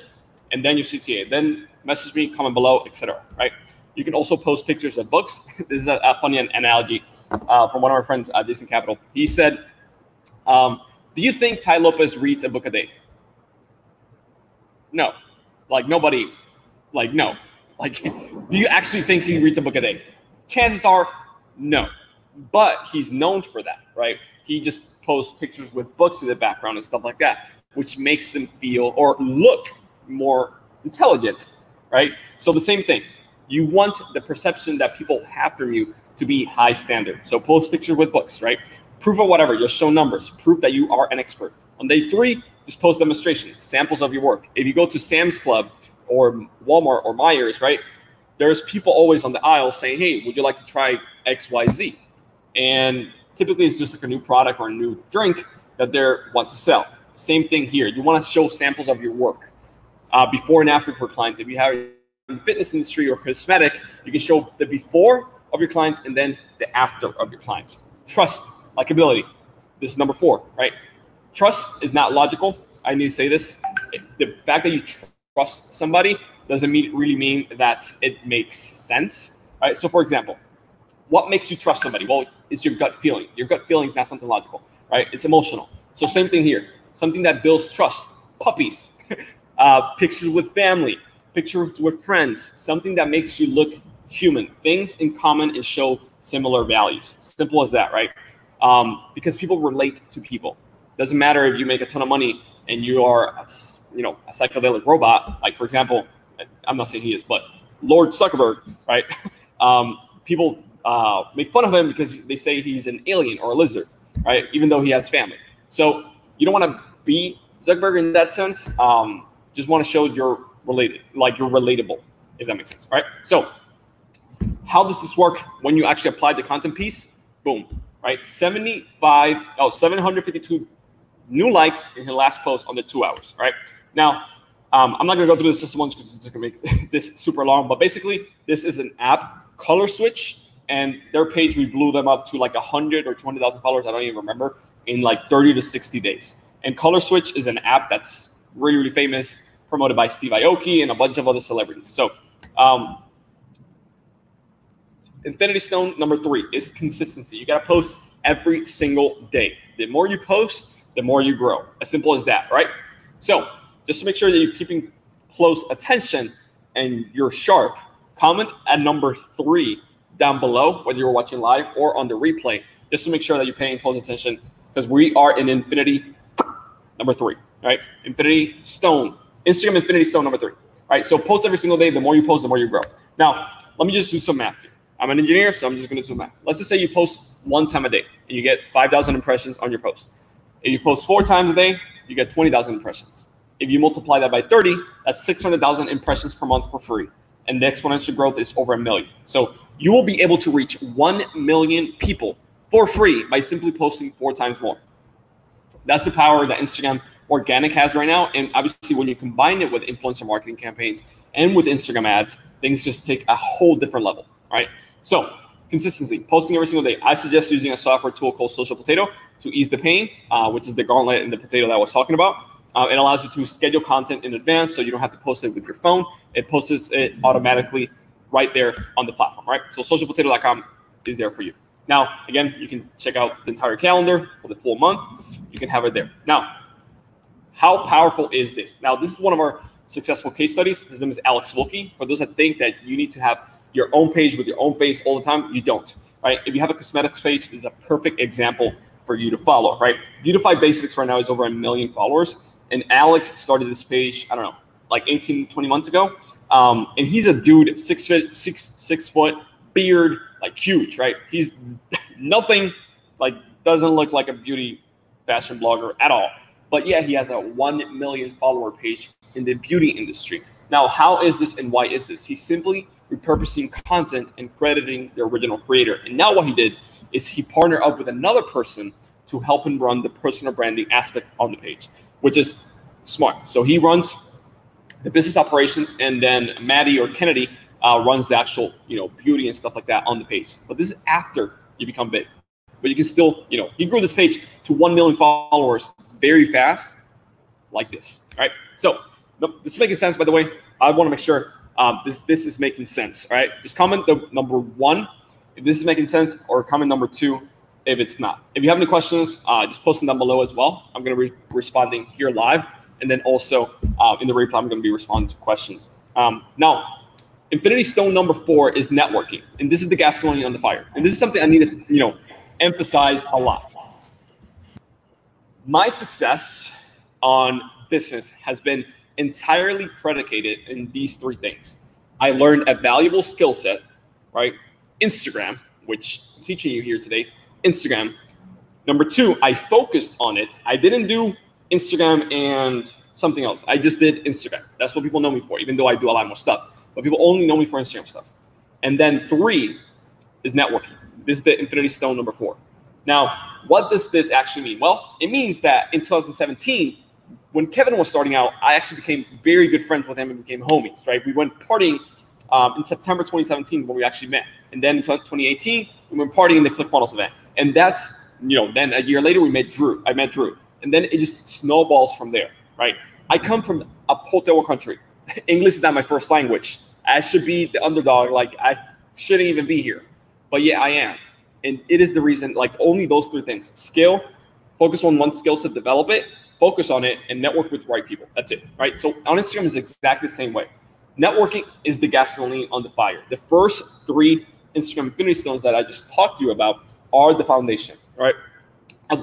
And then your CTA. Then message me, comment below, etc. Right? You can also post pictures of books. this is a, a funny analogy uh, from one of our friends, uh, Jason Capital. He said, um, "Do you think Tai Lopez reads a book a day?" No, like nobody, like no, like do you actually think he reads a book a day? Chances are, no. But he's known for that, right? He just posts pictures with books in the background and stuff like that, which makes them feel or look more intelligent, right? So the same thing. You want the perception that people have from you to be high standard. So post pictures with books, right? Proof of whatever, just show numbers, proof that you are an expert. On day three, just post demonstrations, samples of your work. If you go to Sam's Club or Walmart or Meijer, right? There's people always on the aisle saying, "Hey, would you like to try X, Y, Z?" And typically, it's just like a new product or a new drink that they want to sell. Same thing here. You want to show samples of your work uh, before and after for clients. If you have in the fitness industry or cosmetic, you can show the before of your clients and then the after of your clients. Trust, likability. This is number four, right? Trust is not logical. I need to say this. The fact that you trust somebody doesn't mean really mean that it makes sense. Right? So, for example, what makes you trust somebody? Well, it's your gut feeling. Your gut feeling is not something logical, right? It's emotional. So, same thing here. Something that builds trust. Puppies, uh, pictures with family, pictures with friends. Something that makes you look human. Things in common and show similar values. Simple as that, right? Um, because people relate to people. Doesn't matter if you make a ton of money and you are, a, you know, a psychedelic robot. Like for example, I'm not saying he is, but Lord Zuckerberg, right? Um, people uh, make fun of him because they say he's an alien or a lizard, right? Even though he has family. So you don't want to be Zuckerberg in that sense. Um, just want to show you're related, like you're relatable, if that makes sense, right? So how does this work when you actually apply the content piece? Boom, right? 75, oh, 752 new likes in his last post on the two hours, right? Now, um, I'm not gonna go through the system once because it's gonna make this super long, but basically this is an app, Color Switch, and their page, we blew them up to like 100 or 200,000 followers, I don't even remember, in like 30 to 60 days. And Color Switch is an app that's really, really famous, promoted by Steve Aoki and a bunch of other celebrities. So, um, Infinity Stone number three is consistency. You got to post every single day. The more you post, the more you grow. As simple as that, right? So just to make sure that you're keeping close attention and you're sharp, comment at number three down below, whether you're watching live or on the replay, just to make sure that you're paying close attention because we are in Infinity number three, right? Infinity Stone, Instagram Infinity Stone number three, right? So post every single day. The more you post, the more you grow. Now, let me just do some math here. I'm an engineer, so I'm just going to do math. Let's just say you post one time a day and you get 5,000 impressions on your post. If you post four times a day, you get 20,000 impressions. If you multiply that by 30, that's 600,000 impressions per month for free. And the exponential growth is over a million. So you will be able to reach 1 million people for free by simply posting four times more. That's the power that Instagram organic has right now. And obviously, when you combine it with influencer marketing campaigns and with Instagram ads, things just take a whole different level, right? So consistency, posting every single day. I suggest using a software tool called Social Potato to ease the pain, uh, which is the gauntlet and the potato that I was talking about. Uh, it allows you to schedule content in advance so you don't have to post it with your phone. It posts it automatically right there on the platform, right? So socialpotato.com is there for you. Now, again, you can check out the entire calendar for the full month. You can have it there. Now, how powerful is this? Now, this is one of our successful case studies. His name is Alex Wilkie. For those that think that you need to have your own page with your own face all the time, you don't, right? If you have a cosmetics page, this is a perfect example for you to follow, right? Beautify Basics right now is over a million followers. And Alex started this page, I don't know, like 18, 20 months ago. Um, and he's a dude, six foot, six, six foot, beard, like huge, right? He's nothing like doesn't look like a beauty fashion blogger at all. But yeah, he has a 1 million follower page in the beauty industry. Now, how is this and why is this? He's simply repurposing content and crediting the original creator. And now what he did is he partnered up with another person to help him run the personal branding aspect on the page, which is smart. So he runs the business operations, and then Maddie or Kennedy uh, runs the actual, you know, beauty and stuff like that on the page. But this is after you become big. But you can still, you know, he grew this page to 1 million followers very fast, like this. All right. So this is making sense, by the way. I want to make sure um, this this is making sense. All right. Just comment the number one if this is making sense, or comment number two if it's not. If you have any questions, uh, just post them down below as well. I'm going to be responding here live, and then also uh, in the replay, I'm going to be responding to questions. Um, now, Infinity Stone number four is networking, and this is the gasoline on the fire. And this is something I need to, you know, emphasize a lot. My success on business has been entirely predicated in these three things. I learned a valuable skill set, right? Instagram, which I'm teaching you here today. Instagram. Number two, I focused on it. I didn't do Instagram and something else. I just did Instagram. That's what people know me for, even though I do a lot more stuff. But people only know me for Instagram stuff. And then three is networking. This is the Infinity Stone number four. Now, what does this actually mean? Well, it means that in 2017, when Kevin was starting out, I actually became very good friends with him and became homies, right? We went partying um, in September 2017 when we actually met. And then in 2018, we went partying in the ClickFunnels event. And that's, you know, then a year later, we met Drew. I met Drew. And then it just snowballs from there, right? I come from a potewa country. English is not my first language. I should be the underdog. Like, I shouldn't even be here. But yeah, I am. And it is the reason, like, only those three things skill, focus on one skill set, develop it, focus on it, and network with the right people. That's it, right? So on Instagram is exactly the same way. Networking is the gasoline on the fire. The first three Instagram infinity stones that I just talked to you about are the foundation, right?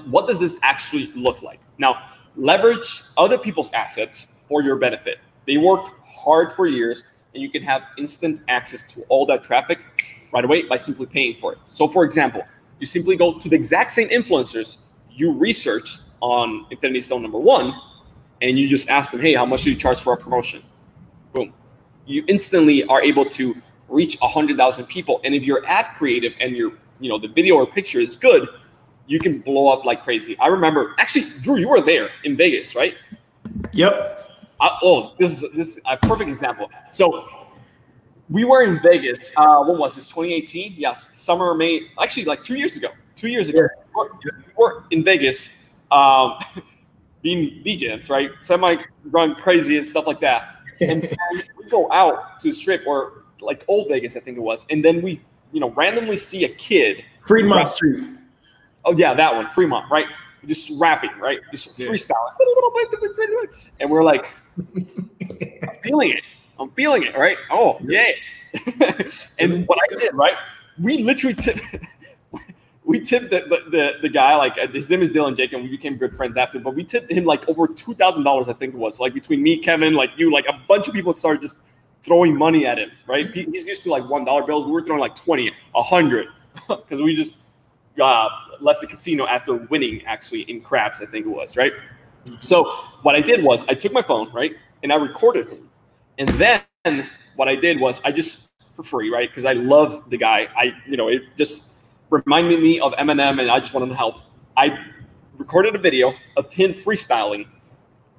What does this actually look like? Now, leverage other people's assets for your benefit. They worked hard for years, and you can have instant access to all that traffic right away by simply paying for it. So, for example, you simply go to the exact same influencers you researched on Infinity Stone number one, and you just ask them, hey, how much do you charge for a promotion? Boom. You instantly are able to reach 100,000 people. And if you're ad creative and your, you know, the video or picture is good, you can blow up like crazy. I remember, actually, Drew, you were there in Vegas, right? Yep. I, oh, this is this is a perfect example. So we were in Vegas. Uh, what was this? 2018? Yes, summer, May. Actually, like two years ago. Two years ago, yeah. we were in Vegas, um, being DJs, right? Semi run crazy and stuff like that. And we go out to the strip or like old Vegas, I think it was, and then we, you know, randomly see a kid. Fremont Street. Oh yeah, that one, Fremont, right? Just rapping, right? Just yeah. freestyling, and we're like, I'm feeling it. I'm feeling it, right? Oh yeah. and what I did, right? We literally tipped. we tipped the, the, the guy like uh, his name is Dylan Jake and we became good friends after. But we tipped him like over two thousand dollars, I think it was. Like between me, Kevin, like you, like a bunch of people started just throwing money at him. Right? He's used to like one dollar bills. We were throwing like twenty, a hundred, because we just uh, left the casino after winning actually in craps. I think it was right. So what I did was I took my phone right and I recorded him, and then what I did was I just for free right because I love the guy. I you know it just reminded me of Eminem, and I just wanted to help. I recorded a video of him freestyling,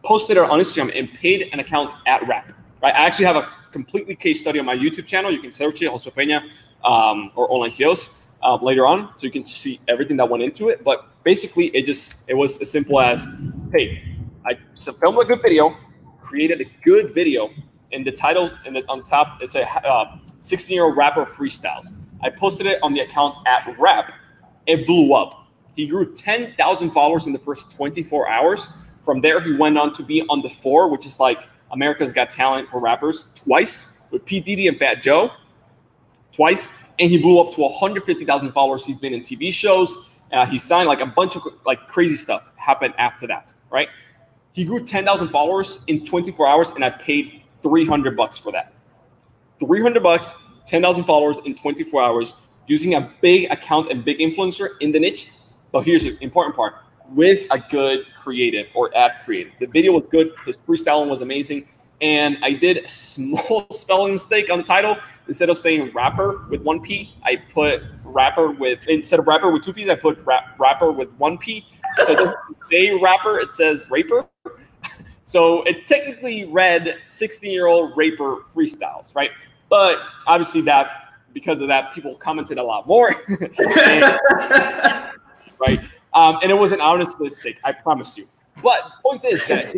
posted it on Instagram, and paid an account at Rap. Right, I actually have a completely case study on my YouTube channel. You can search it, Josue Peña, um, or online sales uh, later on, so you can see everything that went into it. But basically, it just it was as simple as, hey, I filmed a good video, created a good video, and the title and the, on top is a 16 uh, year old rapper freestyles. I posted it on the account at Rap. It blew up. He grew 10,000 followers in the first 24 hours. From there, he went on to be on the four, which is like America's Got Talent for rappers, twice with P. Diddy and Fat Joe, twice. And he blew up to 150,000 followers. He's been in TV shows. Uh, he signed like a bunch of like crazy stuff happened after that, right? He grew 10,000 followers in 24 hours, and I paid 300 bucks for that. 300 bucks 10,000 followers in 24 hours using a big account and big influencer in the niche. But here's the important part with a good creative or ad creative. The video was good, his freestyling was amazing. And I did a small spelling mistake on the title. Instead of saying rapper with one P, I put rapper with, instead of rapper with two P's, I put rap, rapper with one P. So it doesn't say rapper, it says raper. So it technically read 16 year old raper freestyles, right? But obviously, that because of that, people commented a lot more. and, right? Um, and it was an honest mistake, I promise you. But point is that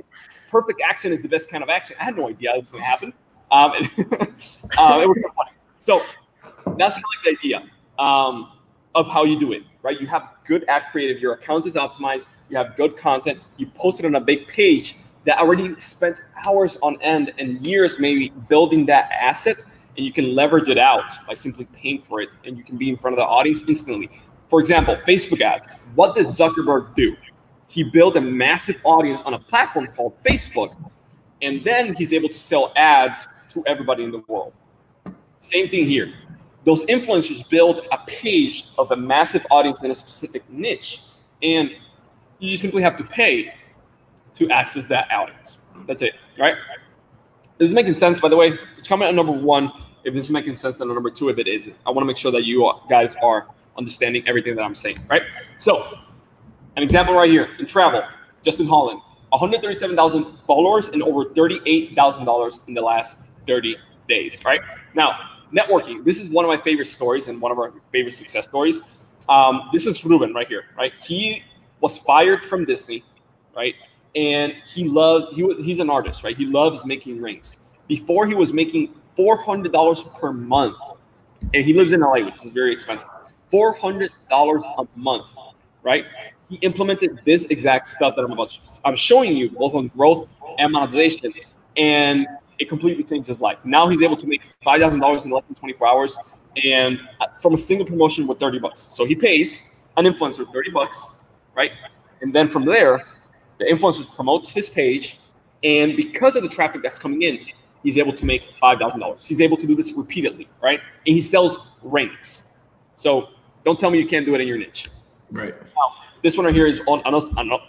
perfect action is the best kind of action. I had no idea it was going to happen. Um, and, uh, it was funny. So that's kind of like the idea um, of how you do it, right? You have good ad creative, your account is optimized, you have good content, you post it on a big page that already spent hours on end and years maybe building that asset and you can leverage it out by simply paying for it and you can be in front of the audience instantly for example facebook ads what did zuckerberg do he built a massive audience on a platform called facebook and then he's able to sell ads to everybody in the world same thing here those influencers build a page of a massive audience in a specific niche and you simply have to pay to access that audience. That's it, right? This is making sense, by the way. Comment on number one if this is making sense, and number two if it isn't. I want to make sure that you guys are understanding everything that I'm saying, right? So, an example right here in travel, Justin Holland, 137,000 followers and over $38,000 in the last 30 days, right? Now, networking. This is one of my favorite stories and one of our favorite success stories. Um, this is Ruben right here, right? He was fired from Disney, right? and he loves he he's an artist, right? He loves making rings. Before he was making four hundred dollars per month, and he lives in LA, which is very expensive. Four hundred dollars a month, right? He implemented this exact stuff that I'm about. I'm showing you both on growth and monetization, and it completely changed his life. Now he's able to make five thousand dollars in less than 24 hours, and uh, from a single promotion with 30 bucks. So he pays an influencer 30 bucks, right? And then from there, the influencer promotes his page, and because of the traffic that's coming in, he's able to make five thousand dollars. He's able to do this repeatedly, right? And he sells rings. So don't tell me you can't do it in your niche. Right. Now, this one right here is on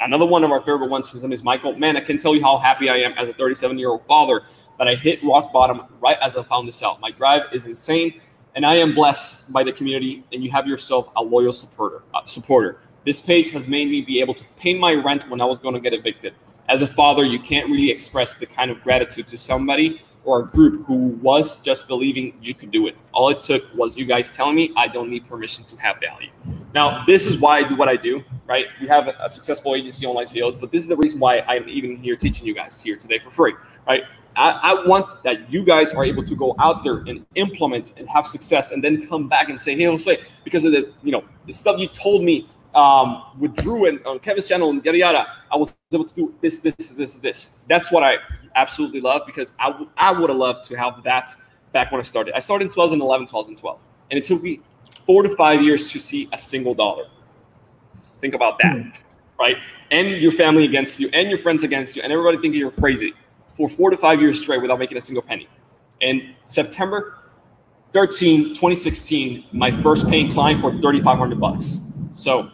another one of our favorite ones. His name is Michael. Man, I can tell you how happy I am as a 37 year old father that I hit rock bottom right as I found this out. My drive is insane, and I am blessed by the community. And you have yourself a loyal supporter. Uh, supporter. This page has made me be able to pay my rent when I was going to get evicted. As a father, you can't really express the kind of gratitude to somebody or a group who was just believing you could do it. All it took was you guys telling me I don't need permission to have value. Now, this is why I do what I do, right? We have a successful agency, online sales, but this is the reason why I'm even here teaching you guys here today for free, right? I, I, want that you guys are able to go out there and implement and have success and then come back and say, hey, Jose, because of the, you know, the stuff you told me um, with Drew and on Kevin's channel and yada yada, I was able to do this, this, this, this. That's what I absolutely love because I, I would have loved to have that back when I started. I started in 2011, 2012, and it took me four to five years to see a single dollar. Think about that, mm. right? And your family against you, and your friends against you, and everybody thinking you're crazy for four to five years straight without making a single penny. And September 13, 2016, my first paying client for 3,500 bucks. So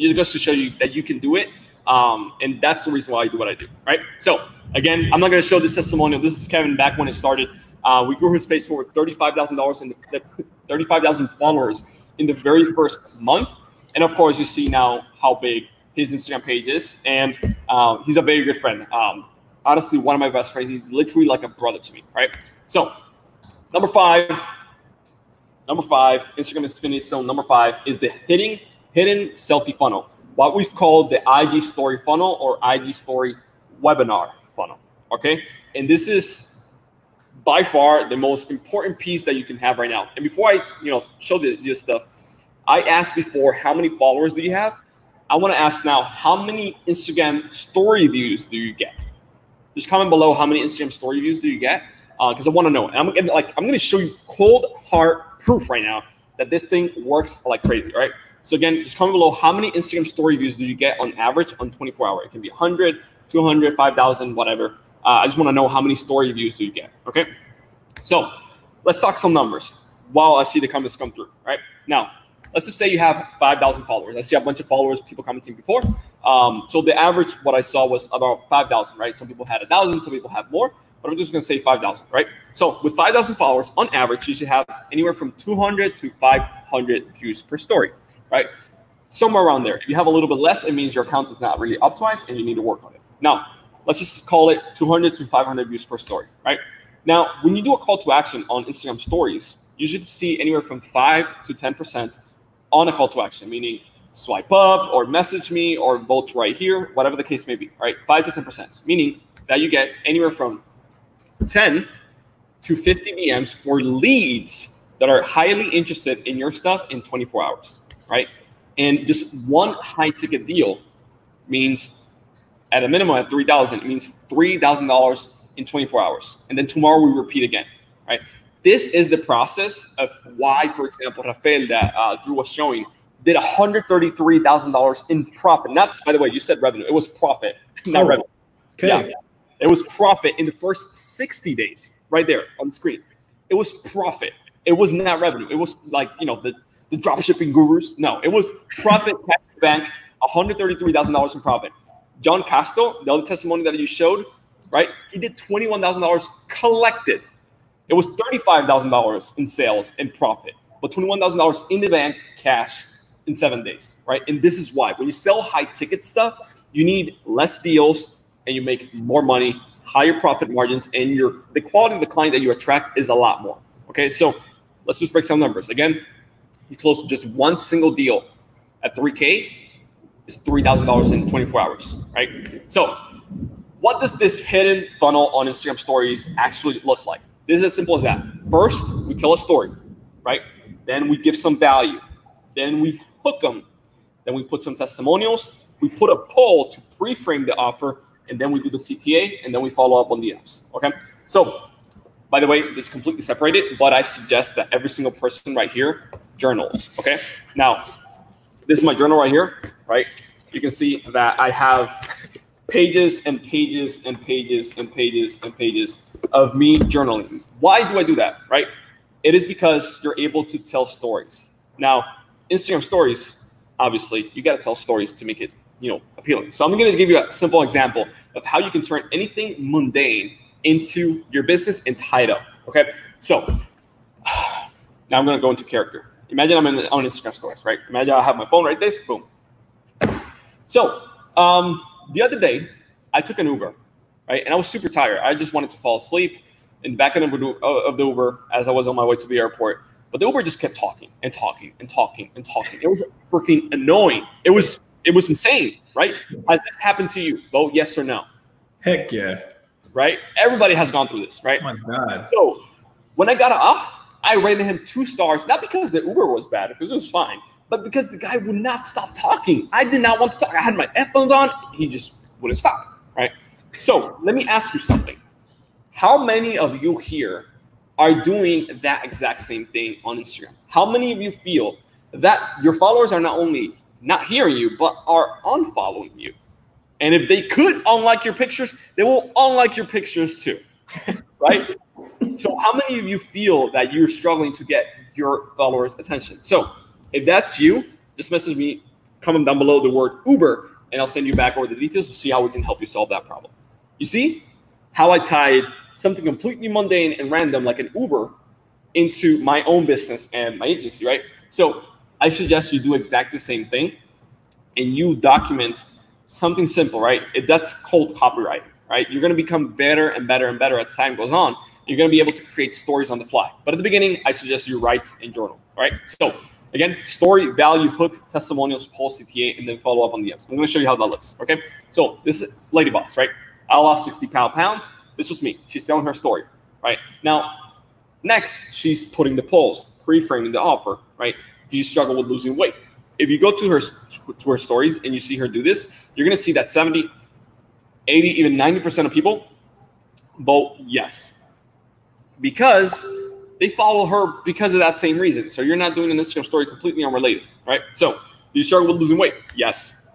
it just goes to show you that you can do it. Um, and that's the reason why I do what I do, right? So again, I'm not going to show this testimonial. This is Kevin back when it started. Uh, we grew his page to over $35,000 in the, 35,000 followers in the very first month. And of course, you see now how big his Instagram page is. And uh, he's a very good friend. Um, honestly, one of my best friends. He's literally like a brother to me, right? So, number five, number five, Instagram is finished. So, number five is the hitting hidden selfie funnel, what we've called the IG story funnel or IG story webinar funnel. Okay. And this is by far the most important piece that you can have right now. And before I, you know, show the, this stuff, I asked before, how many followers do you have? I want to ask now, how many Instagram story views do you get? Just comment below how many Instagram story views do you get? Because uh, I want to know. And I'm gonna like I'm gonna show you cold hard proof right now that this thing works like crazy, right? So again, just comment below how many Instagram story views did you get on average on 24 hour? It can be 100, 200, 5,000, whatever. Uh, I just want to know how many story views do you get. Okay. So let's talk some numbers while I see the comments come through. Right now, let's just say you have 5,000 followers. I see a bunch of followers, people commenting before. Um, so the average, what I saw was about 5,000, right? Some people had a thousand, some people have more, but I'm just going to say 5,000, right? So with 5,000 followers, on average, you should have anywhere from 200 to 500 views per story, right? Somewhere around there. If you have a little bit less, it means your account is not really optimized and you need to work on it. Now, let's just call it 200 to 500 views per story, right? Now, when you do a call to action on Instagram stories, you should see anywhere from 5 to 10% on a call to action, meaning swipe up or message me or vote right here, whatever the case may be, right? 5 to 10%, meaning that you get anywhere from 10 to 50 DMs or leads that are highly interested in your stuff in 24 hours, right? And just one high ticket deal means at a minimum at 3000 it means $3,000 in 24 hours. And then tomorrow we repeat again, right? This is the process of why, for example, Rafael that uh, Drew was showing did $133,000 in profit. Not, by the way, you said revenue. It was profit, not oh, revenue. Okay. Yeah. It was profit in the first 60 days, right there on the screen. It was profit. It was not revenue. It was like, you know, the, the drop shipping gurus. No, it was profit, cash bank, $133,000 in profit. John Castle, the other testimony that you showed, right? He did $21,000 collected. It was $35,000 in sales and profit, but $21,000 in the bank, cash in seven days, right? And this is why when you sell high ticket stuff, you need less deals and you make more money, higher profit margins, and your the quality of the client that you attract is a lot more. Okay, so let's just break some numbers. Again, you close just one single deal at 3K is $3,000 in 24 hours, right? So what does this hidden funnel on Instagram stories actually look like? This is as simple as that. First, we tell a story, right? Then we give some value. Then we hook them. Then we put some testimonials. We put a poll to pre-frame the offer and then we do the CTA, and then we follow up on the apps. Okay. So, by the way, this is completely separated, but I suggest that every single person right here journals. Okay. Now, this is my journal right here. Right. You can see that I have pages and pages and pages and pages and pages of me journaling. Why do I do that? Right. It is because you're able to tell stories. Now, Instagram stories, obviously, you got to tell stories to make it you know appealing. So I'm going to give you a simple example of how you can turn anything mundane into your business and tie it up. Okay, so now I'm going to go into character. Imagine I'm in, on Instagram stories, right? Imagine I have my phone right there. Boom. So um, the other day, I took an Uber, right, and I was super tired. I just wanted to fall asleep in the back of the, of the Uber as I was on my way to the airport. But the Uber just kept talking and talking and talking and talking. It was freaking annoying. It was it was insane, right? Has this happened to you? Vote yes or no. Heck yeah. Right? Everybody has gone through this, right? Oh my God. So when I got off, I rated him two stars, not because the Uber was bad, because it was fine, but because the guy would not stop talking. I did not want to talk. I had my headphones on. He just wouldn't stop, right? So let me ask you something. How many of you here are doing that exact same thing on Instagram? How many of you feel that your followers are not only not hearing you, but are unfollowing you. And if they could unlike your pictures, they will unlike your pictures too. right? So, how many of you feel that you're struggling to get your followers' attention? So, if that's you, just message me, comment down below the word Uber, and I'll send you back over the details to see how we can help you solve that problem. You see how I tied something completely mundane and random like an Uber into my own business and my agency, right? So, I suggest you do exactly the same thing and you document something simple, right? That's called copyright, right? You're going to become better and better and better as time goes on. You're going to be able to create stories on the fly. But at the beginning, I suggest you write and journal, right? So again, story, value, hook, testimonials, poll, CTA, and then follow up on the apps. I'm going to show you how that looks, okay? So this is LadyBoss, right? I lost 60 pounds. This was me. She's telling her story, right? Now, next, she's putting the polls, pre-framing the offer, right? do you struggle with losing weight? If you go to her to her stories and you see her do this, you're going to see that 70, 80, even 90% of people vote yes. Because they follow her because of that same reason. So you're not doing an Instagram story completely unrelated, right? So you struggle with losing weight? Yes.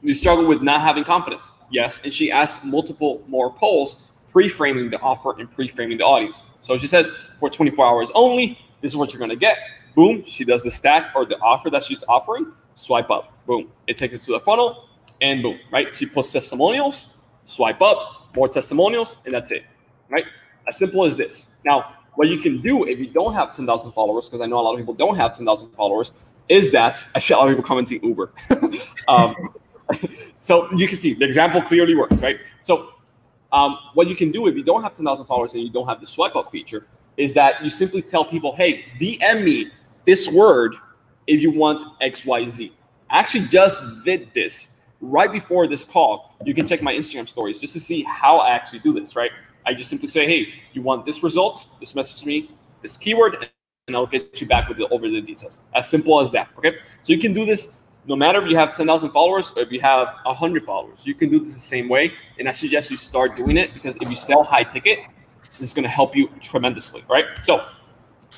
You struggle with not having confidence? Yes. And she asked multiple more polls pre-framing the offer and pre-framing the audience. So she says for 24 hours only, this is what you're gonna get. Boom, she does the stack or the offer that she's offering, swipe up, boom. It takes it to the funnel and boom, right? She puts testimonials, swipe up, more testimonials, and that's it, right? As simple as this. Now, what you can do if you don't have 10,000 followers, because I know a lot of people don't have 10,000 followers, is that I see a lot of people commenting Uber. um, so you can see the example clearly works, right? So um, what you can do if you don't have 10,000 followers and you don't have the swipe up feature is that you simply tell people, hey, DM me this word if you want XYZ. I actually just did this right before this call. You can check my Instagram stories just to see how I actually do this, right? I just simply say, hey, you want this result? This message me this keyword, and I'll get you back with the over the details. As simple as that. Okay. So you can do this no matter if you have 10,000 followers or if you have 100 followers. You can do this the same way. And I suggest you start doing it because if you sell high ticket, this is going to help you tremendously. Right. So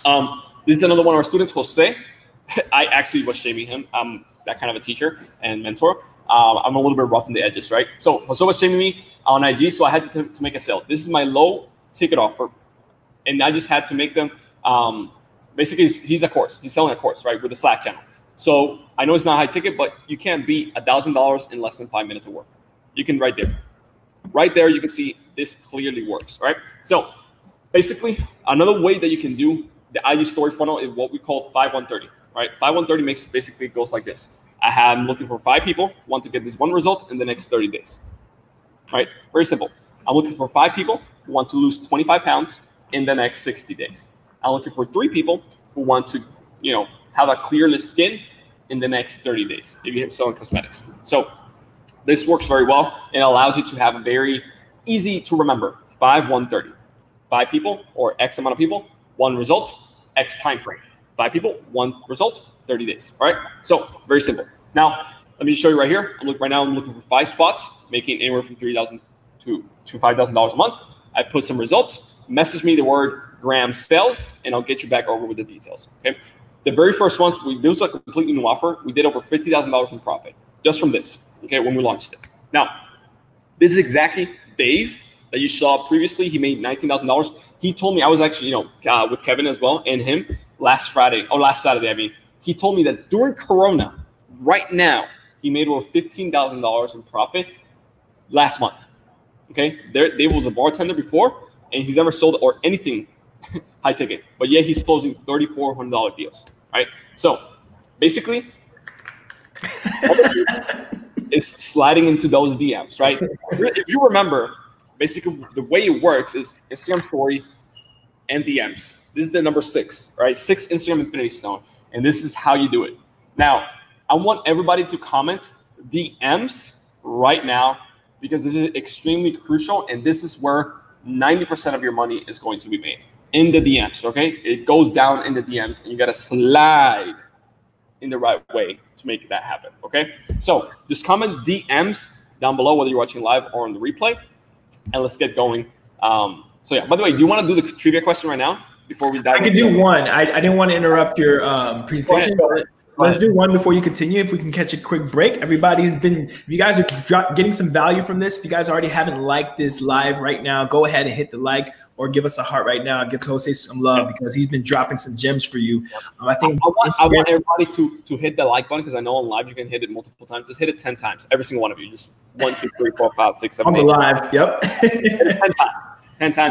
um, this is another one of our students, Jose. I actually was shaming him. I'm that kind of a teacher and mentor. Um, I'm a little bit rough in the edges, right? So was shaming me on IG, so I had to, to make a sale. This is my low ticket offer, and I just had to make them. Um, basically, he's, he's a course. He's selling a course, right, with a Slack channel. So I know it's not high ticket, but you can't beat a thousand dollars in less than five minutes of work. You can right there, right there. You can see this clearly works, right? So basically, another way that you can do the IG story funnel is what we call five one thirty, right? Five one thirty makes basically goes like this. I am looking for five people want to get this one result in the next 30 days. Right? Very simple. I'm looking for five people who want to lose 25 pounds in the next 60 days. I'm looking for three people who want to, you know, have a clearless skin in the next 30 days if you're selling cosmetics. So this works very well and allows you to have a very easy to remember five, one, 30. Five people or X amount of people, one result, X time frame. Five people, one result, 30 days. All right. So very simple. Now, let me show you right here. I'm looking right now. I'm looking for five spots, making anywhere from three thousand to to five thousand dollars a month. I put some results. Message me the word gram sales, and I'll get you back over with the details. Okay. The very first month, we this was a completely new offer. We did over fifty thousand dollars in profit just from this. Okay, when we launched it. Now, this is exactly Dave that you saw previously. He made nineteen thousand dollars. He told me I was actually, you know, uh, with Kevin as well and him last Friday. Oh, last Saturday. I mean, he told me that during Corona, right now, he made over $15,000 in profit last month. Okay. There, Dave was a bartender before, and he's never sold or anything high ticket, but yet he's closing $3,400 deals. Right. So basically, it's sliding into those DMs, right? If you remember, basically the way it works is Instagram story and DMs. This is the number six, right? Six Instagram Infinity Stone. And this is how you do it. Now, I want everybody to comment DMs right now because this is extremely crucial. And this is where 90% of your money is going to be made in the DMs. Okay. It goes down in the DMs and you got to slide in the right way to make that happen. Okay. So just comment DMs down below, whether you're watching live or on the replay. And let's get going. Um, so, yeah, by the way, do you want to do the trivia question right now? Before we dive? I can do one. I, I didn't want to interrupt your um, presentation. Go ahead, go ahead. Let's do one before you continue. If we can catch a quick break, everybody's been. If you guys are getting some value from this, if you guys already haven't liked this live right now, go ahead and hit the like or give us a heart right now. Give Jose some love because he's been dropping some gems for you. Um, I think I want, I want everybody to to hit the like button because I know on live you can hit it multiple times. Just hit it ten times, every single one of you. Just one, two, three, four, five, six, seven, on the live. Yep. 10 times.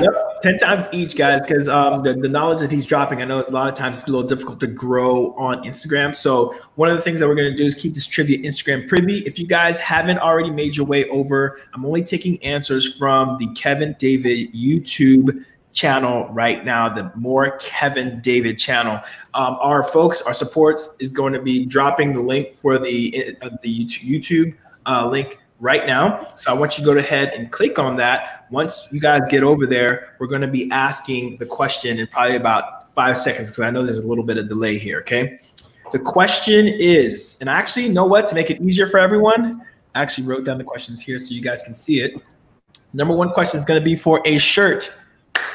Yep. 10 times each, guys, because um, the, the knowledge that he's dropping, I know it's a lot of times it's a little difficult to grow on Instagram. So, one of the things that we're going to do is keep this trivia Instagram privy. If you guys haven't already made your way over, I'm only taking answers from the Kevin David YouTube channel right now, the More Kevin David channel. Um, our folks, our supports is going to be dropping the link for the, uh, the YouTube uh, link right now. So I want you to go ahead and click on that. Once you guys get over there, we're going to be asking the question in probably about five seconds because I know there's a little bit of delay here. Okay. The question is, and I actually know what to make it easier for everyone. I actually wrote down the questions here so you guys can see it. Number one question is going to be for a shirt.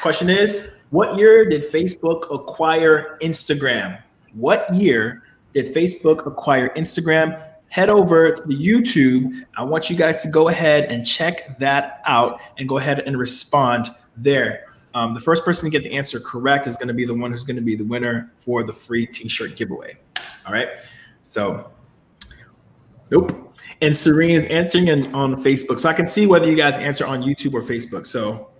Question is, what year did Facebook acquire Instagram? What year did Facebook acquire Instagram? Head over to the YouTube. I want you guys to go ahead and check that out and go ahead and respond there. Um, the first person to get the answer correct is going to be the one who's going to be the winner for the free t-shirt giveaway. All right. So, nope. And Serene is answering in, on Facebook. So I can see whether you guys answer on YouTube or Facebook. So,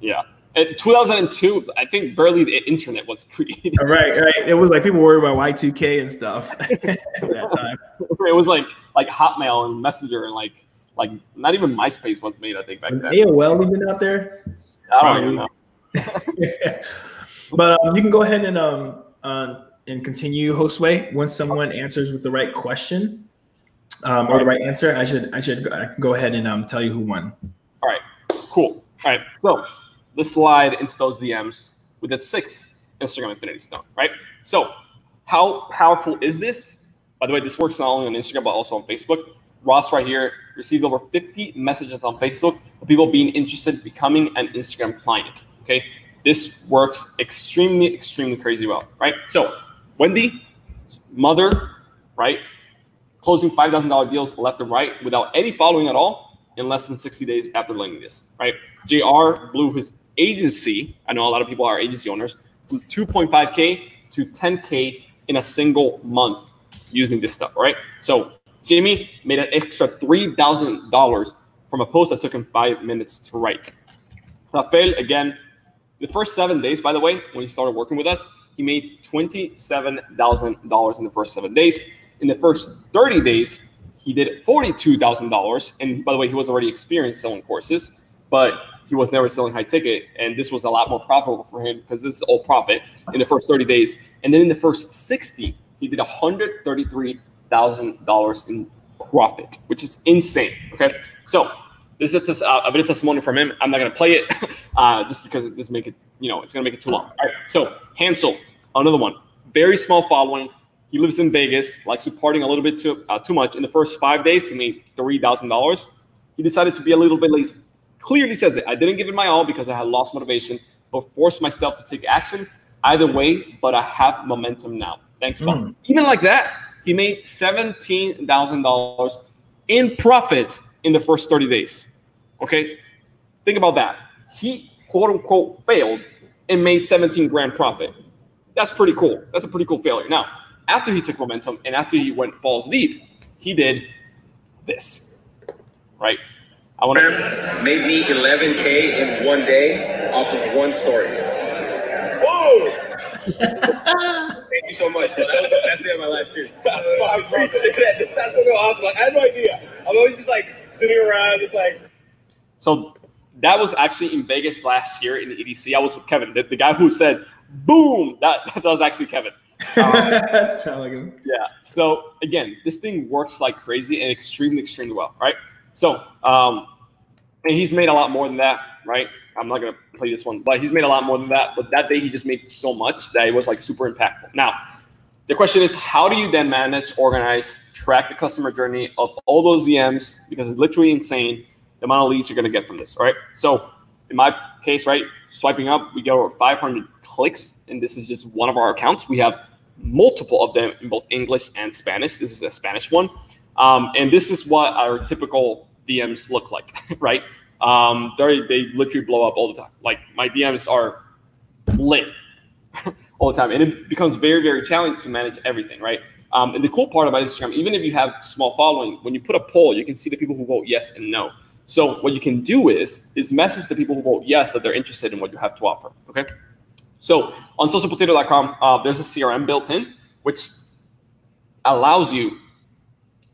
yeah. In 2002, I think barely the internet was created. Right, right. It was like people worried about Y2K and stuff at that time. It was like like Hotmail and Messenger and like like not even MySpace was made. I think back was then. AOL even out there? I don't even know. but um, you can go ahead and um uh, and continue Josue once someone answers with the right question um, or the right answer. I should I should go ahead and um, tell you who won. All right, cool. All right, so let's slide into those DMs with the sixth Instagram Infinity Stone, right? So, how powerful is this? By the way, this works not only on Instagram but also on Facebook. Ross right here received over 50 messages on Facebook of people being interested in becoming an Instagram client. Okay, this works extremely, extremely crazy well, right? So, Wendy, mother, right, closing five thousand dollar deals left and right without any following at all in less than 60 days after landing this, right? JR blew his agency, I know a lot of people are agency owners, from 2.5K to 10K in a single month using this stuff, right? So Jamie made an extra $3,000 from a post that took him five minutes to write. Rafael, again, the first seven days, by the way, when he started working with us, he made $27,000 in the first seven days. In the first 30 days, he did $42,000. And by the way, he was already experienced selling courses, but he was never selling high ticket. And this was a lot more profitable for him because this is all profit in the first 30 days. And then in the first 60, he did $133,000 in profit, which is insane. Okay. So this is a, a bit of testimony from him. I'm not going to play it uh, just because this make it, you know, it's going to make it too long. All right. So Hansel, another one, very small following. He lives in Vegas, likes to partying a little bit too, uh, too much. In the first five days, he made $3,000. He decided to be a little bit lazy clearly says it. I didn't give it my all because I had lost motivation, but forced myself to take action. Either way, but I have momentum now. Thanks, Bob. Mm. Even like that, he made $17,000 in profit in the first 30 days. Okay? Think about that. He quote unquote failed and made 17 grand profit. That's pretty cool. That's a pretty cool failure. Now, after he took momentum and after he went balls deep, he did this, right? I want to made me 11k in one day off of one story. Whoa! Thank you so much. That was the best day of my life too. I appreciate that. That's so awesome. I had no idea. I'm always just like sitting around, just like. So that was actually in Vegas last year in the EDC. I was with Kevin, the, the guy who said, "Boom!" That that was actually Kevin. Um, That's telling him. Yeah. So again, this thing works like crazy and extremely, extremely well. Right. So, um, and he's made a lot more than that, right? I'm not gonna play this one, but he's made a lot more than that. But that day he just made so much that it was like super impactful. Now, the question is, how do you then manage, organize, track the customer journey of all those DMs? Because it's literally insane the amount of leads you're gonna get from this. All right. So in my case, right, swiping up, we get over 500 clicks, and this is just one of our accounts. We have multiple of them in both English and Spanish. This is a Spanish one. Um, and this is what our typical DMs look like, right? Um, they they literally blow up all the time. Like my DMs are lit all the time, and it becomes very very challenging to manage everything, right? Um, and the cool part about Instagram, even if you have small following, when you put a poll, you can see the people who vote yes and no. So what you can do is is message the people who vote yes that they're interested in what you have to offer. Okay. So on socialpotato.com, uh, there's a CRM built in, which allows you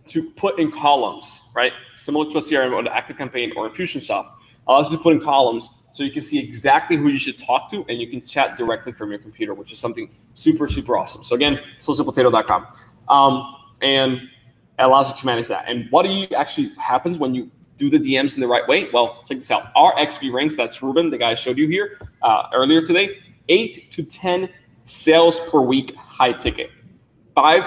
to put in columns, right? Similar to a CRM or the ActiveCampaign or Infusionsoft, allows you to put in columns so you can see exactly who you should talk to and you can chat directly from your computer, which is something super, super awesome. So again, socialpotato.com. Um, and it allows you to manage that. And what do you actually happens when you do the DMs in the right way? Well, check this out. Our XV ranks, that's Ruben, the guy I showed you here uh, earlier today, eight to 10 sales per week high ticket. Five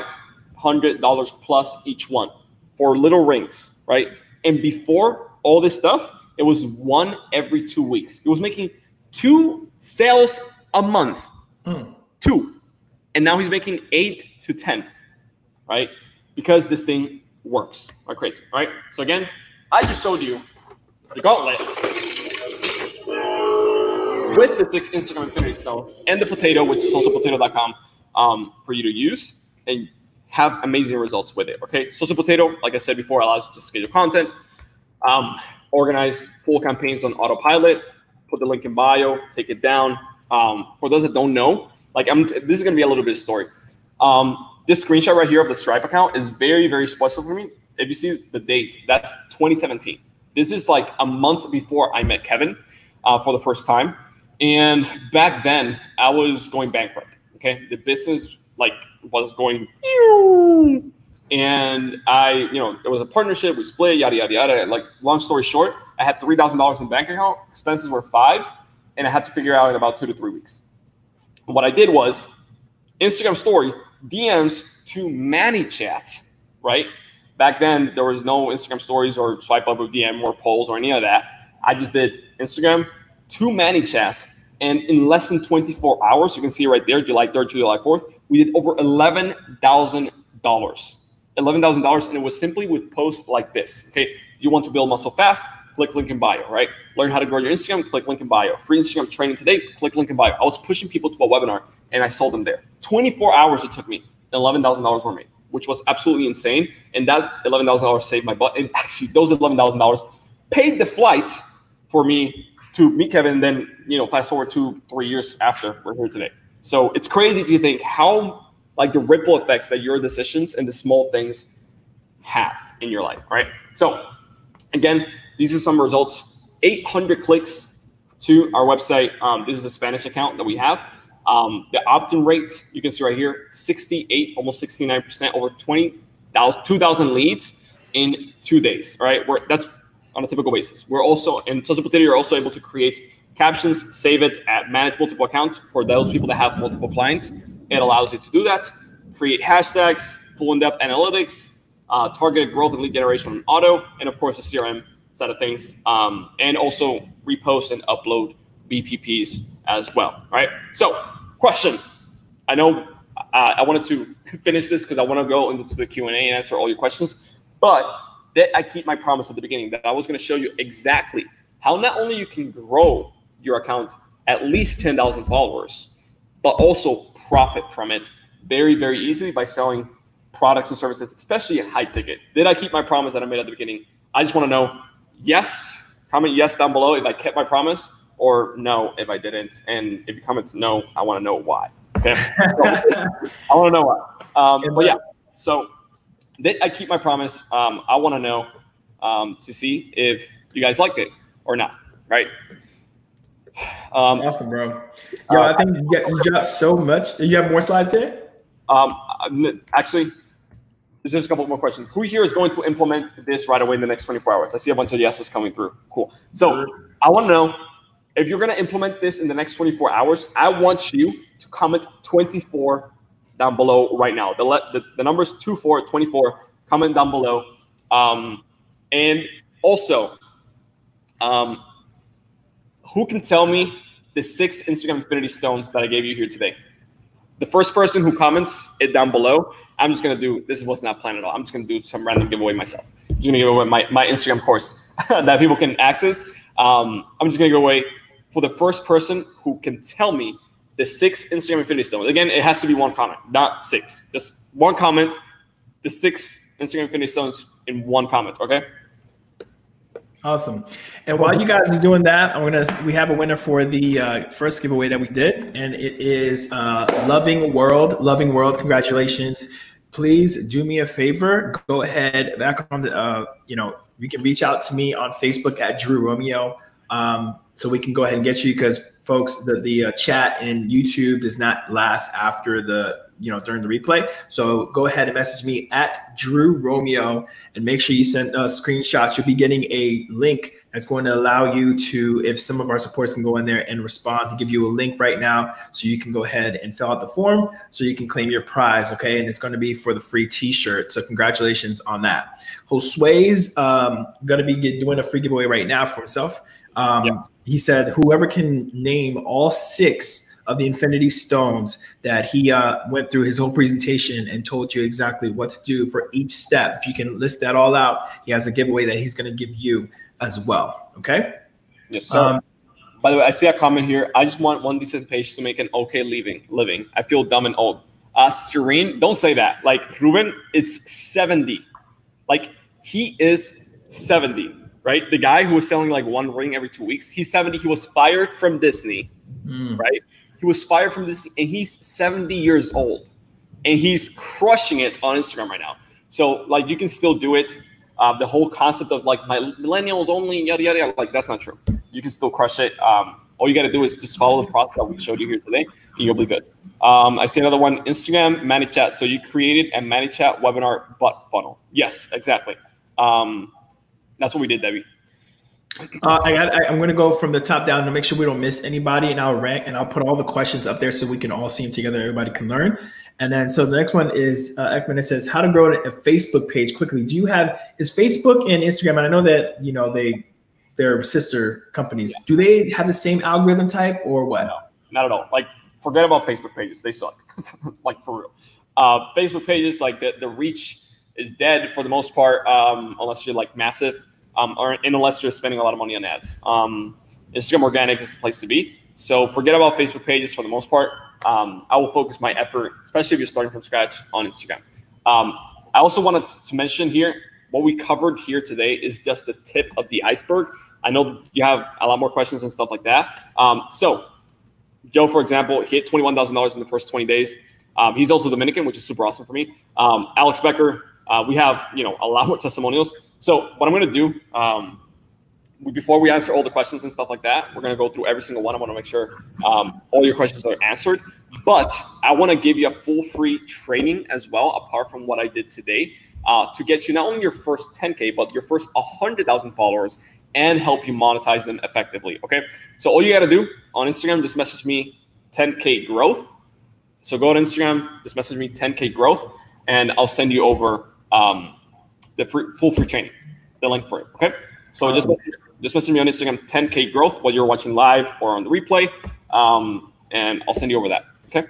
hundred dollars plus each one for little rings, right? And before all this stuff, it was one every two weeks. It was making two sales a month, mm. two, and now he's making eight to ten, right? Because this thing works like crazy, right? So again, I just showed you the gauntlet with the six Instagram Infinity Stones and the potato, which is socialpotato.com, um, for you to use and have amazing results with it. Okay, Social Potato, like I said before, allows you to schedule content, um, organize full campaigns on autopilot. Put the link in bio, take it down. Um, for those that don't know, like I'm, this is gonna be a little bit of story. Um, this screenshot right here of the Stripe account is very, very special for me. If you see the date, that's 2017. This is like a month before I met Kevin uh, for the first time. And back then, I was going bankrupt. Okay, the business like was going, and I, you know, it was a partnership. We split, yada yada yada. Like, long story short, I had three thousand dollars in bank account. Expenses were five, and I had to figure out in about two to three weeks. What I did was Instagram story DMs to ManyChats, right? Back then, there was no Instagram stories or swipe up with DM or polls or any of that. I just did Instagram to ManyChats. And in less than 24 hours, you can see right there, July 3rd, July 4th, we did over $11,000. $11,000. And it was simply with posts like this. Okay. You want to build muscle fast? Click link in bio, right? Learn how to grow your Instagram? Click link in bio. Free Instagram training today? Click link in bio. I was pushing people to a webinar and I sold them there. 24 hours it took me. $11,000 were made, which was absolutely insane. And that $11,000 saved my butt. And actually, those $11,000 paid the flights for me to meet Kevin. Then, you know, fast forward two, three years after we're here today. So it's crazy to think how, like, the ripple effects that your decisions and the small things have in your life, right? So, again, these are some results 800 clicks to our website. Um, this is a Spanish account that we have. Um, the opt-in rate, you can see right here, 68, almost 69%, over 20,000, 2,000 leads in two days, right? We're, that's on a typical basis. We're also, in Social Potato, you're also able to create captions, save it, at manage multiple accounts for those people that have multiple clients. It allows you to do that, create hashtags, full in-depth analytics, uh, targeted growth and lead generation on auto, and of course the CRM side of things, um, and also repost and upload BPPs as well, right? So, question. I know uh, I wanted to finish this because I want to go into the Q and A and answer all your questions, but that I keep my promise at the beginning that I was going to show you exactly how not only you can grow your account at least 10,000 followers, but also profit from it very, very easily by selling products and services, especially high ticket. Did I keep my promise that I made at the beginning? I just want to know yes, comment yes down below if I kept my promise or no if I didn't. And if you comment no, I want to know why. Okay. I want to know why. Um, but yeah, so that I keep my promise. Um, I want to know um, to see if you guys liked it or not. Right. Um, awesome, bro. Yo, uh, I think you, get, you dropped so much. You have more slides here? Um, actually, there's just a couple more questions. Who here is going to implement this right away in the next 24 hours? I see a bunch of yeses coming through. Cool. So I want to know if you're going to implement this in the next 24 hours, I want you to comment 24 down below right now. The, the, the numbers 24, 24, comment down below. Um, and also, um, who can tell me the six Instagram Infinity Stones that I gave you here today? The first person who comments it down below, I'm just gonna do this was not planned at all. I'm just gonna do some random giveaway myself. I'm just gonna give away my, my Instagram course that people can access. Um, I'm just gonna give away for the first person who can tell me the six Instagram Infinity Stones. Again, it has to be one comment, not six. Just one comment, the six Instagram Infinity Stones in one comment, okay? Awesome. And while you guys are doing that, I'm gonna we have a winner for the uh, first giveaway that we did, and it is uh, Loving World. Loving World, congratulations! Please do me a favor. Go ahead back on the uh, you know you can reach out to me on Facebook at Drew Romeo, um, so we can go ahead and get you because folks, the the uh, chat in YouTube does not last after the you know during the replay. So go ahead and message me at Drew Romeo and make sure you send us screenshots. You'll be getting a link that's going to allow you to, if some of our supports can go in there and respond, to give you a link right now so you can go ahead and fill out the form so you can claim your prize. Okay, and it's going to be for the free T-shirt. So congratulations on that. Josue's um, going to be doing a free giveaway right now for himself. Um, yeah. He said, whoever can name all six of the Infinity Stones that he uh, went through his whole presentation and told you exactly what to do for each step. If you can list that all out, he has a giveaway that he's going to give you as well. Okay. Yes, sir. Um, By the way, I see a comment here. I just want one decent page to make an okay living. Living. I feel dumb and old. Uh, Serene, don't say that. Like Ruben, it's 70. Like he is 70, right? The guy who was selling like one ring every two weeks, he's 70. He was fired from Disney, mm. right? He was fired from this, and he's 70 years old and he's crushing it on Instagram right now. So, like, you can still do it. Uh, the whole concept of like my millennials only, yada, yada, yada, like, that's not true. You can still crush it. Um, all you got to do is just follow the process that we showed you here today, and you'll be good. Um, I see another one Instagram ManyChat. So you created a ManyChat webinar butt funnel. Yes, exactly. Um, that's what we did, Debbie. Uh, I got. I, am going to go from the top down to make sure we don't miss anybody, and I'll rank and I'll put all the questions up there so we can all see them together. Everybody can learn. And then, so the next one is uh, Ekman. It says how to grow a Facebook page quickly. Do you have is Facebook and Instagram? And I know that you know they they're sister companies. Do they have the same algorithm type or what? No, not at all. Like forget about Facebook pages. They suck. like for real. Uh, Facebook pages, like the, the reach is dead for the most part, um, unless you're like massive, um, or unless you're spending a lot of money on ads. Um, Instagram organic is the place to be. So forget about Facebook pages for the most part. Um, I will focus my effort, especially if you're starting from scratch, on Instagram. Um, I also wanted to mention here what we covered here today is just the tip of the iceberg. I know you have a lot more questions and stuff like that. Um, so Joe, for example, hit $21,000 in the first 20 days. Um, he's also Dominican, which is super awesome for me. Um, Alex Becker, uh, we have you know a lot more testimonials. So what I'm going to do um, before we answer all the questions and stuff like that, we're going to go through every single one. I want to make sure um, all your questions are answered. But I want to give you a full free training as well, apart from what I did today, uh, to get you not only your first 10k, but your first 100,000 followers and help you monetize them effectively. Okay. So all you got to do on Instagram, just message me 10K growth. So go to Instagram, just message me 10K growth, and I'll send you over um, the free, full free training, the link for it. Okay. So just, message, just message me on Instagram 10K growth while you're watching live or on the replay, um, and I'll send you over that. Okay.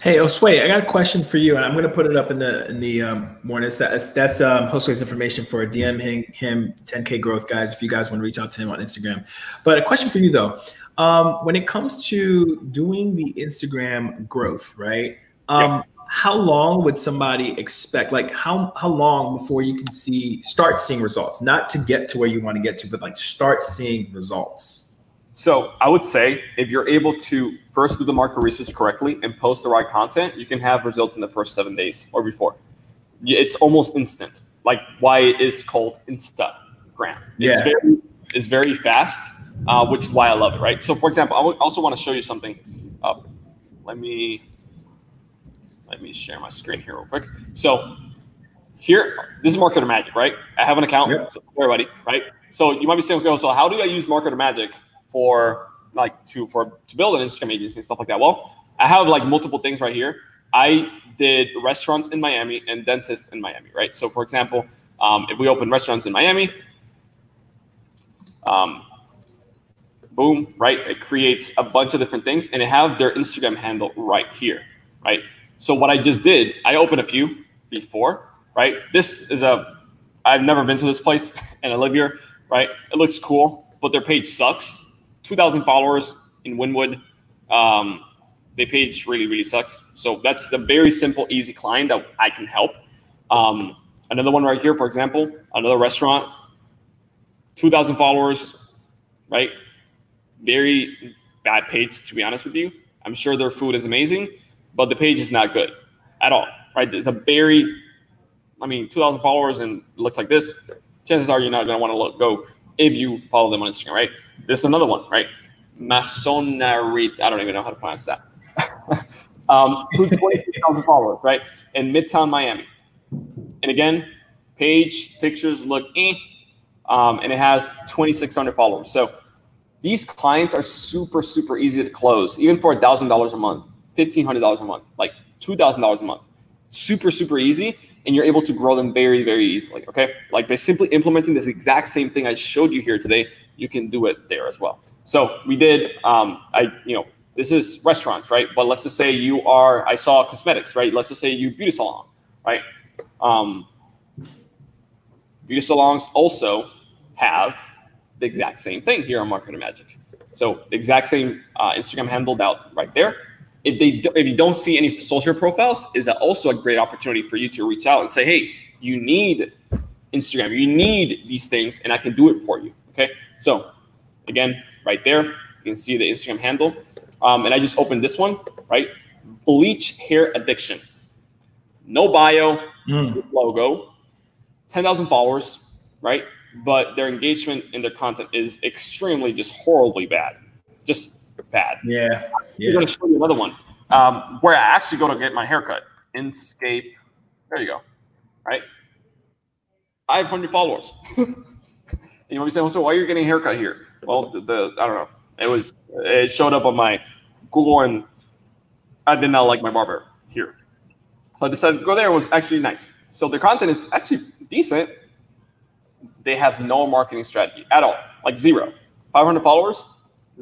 Hey, Josue, I got a question for you, and I'm going to put it up in the in the um, morning. That's that's um, Josue's information for DM him, him 10k growth, guys. If you guys want to reach out to him on Instagram, but a question for you though, um, when it comes to doing the Instagram growth, right? Um, yeah. How long would somebody expect? Like how how long before you can see start seeing results? Not to get to where you want to get to, but like start seeing results. So I would say if you're able to first do the market research correctly and post the right content, you can have results in the first seven days or before. It's almost instant. Like why it is called Instagram. Yeah. It's very it's very fast, uh, which is why I love it. Right. So for example, I also want to show you something. Uh, let me let me share my screen here real quick. So here, this is Marketer Magic, right? I have an account. Yep. So everybody, right? So you might be saying, okay, so how do I use Marketer Magic for like to for to build an Instagram agency and stuff like that? Well, I have like multiple things right here. I did restaurants in Miami and dentists in Miami, right? So for example, um, if we open restaurants in Miami, um, boom, right? It creates a bunch of different things and it have their Instagram handle right here, right? So what I just did, I opened a few before, right? This is a, I've never been to this place and I live here, right? It looks cool, but their page sucks 2,000 followers in Wynwood. Um, their page really, really sucks. So that's a very simple, easy client that I can help. Um, another one right here, for example, another restaurant, 2,000 followers, right? Very bad page, to be honest with you. I'm sure their food is amazing, but the page is not good at all, right? It's a very, I mean, 2,000 followers and looks like this. Chances are you're not going to want to look, go if you follow them on Instagram, right? There's another one, right? Masonarit. I don't even know how to pronounce that. um, 20,000 followers, right? In Midtown Miami. And again, page pictures look eh, um, and it has 2,600 followers. So these clients are super, super easy to close, even for $1,000 a month, $1,500 a month, like $2,000 a month. Super, super easy and you're able to grow them very, very easily. Okay. Like by simply implementing this exact same thing I showed you here today, you can do it there as well. So we did, um, I, you know, this is restaurants, right? But let's just say you are, I saw cosmetics, right? Let's just say you beauty salon, right? Um, beauty salons also have the exact same thing here on Marketer Magic. So the exact same uh, Instagram handled out right there. If they if you don't see any social profiles, is that also a great opportunity for you to reach out and say, hey, you need Instagram, you need these things, and I can do it for you. Okay. So again, right there, you can see the Instagram handle. Um, and I just opened this one, right? Bleach hair addiction. No bio, mm. logo, 10,000 followers, right? But their engagement in their content is extremely just horribly bad. Just bad. Yeah. yeah. I'm going to show you another one um, where I actually go to get my haircut. Inscape. There you go. Right? 500 followers. you might be saying, so why are you getting a haircut here? Well, the, the I don't know. It was it showed up on my Google and I did not like my barber here. So I decided to go there. It was actually nice. So the content is actually decent. They have no marketing strategy at all, like zero. 500 followers,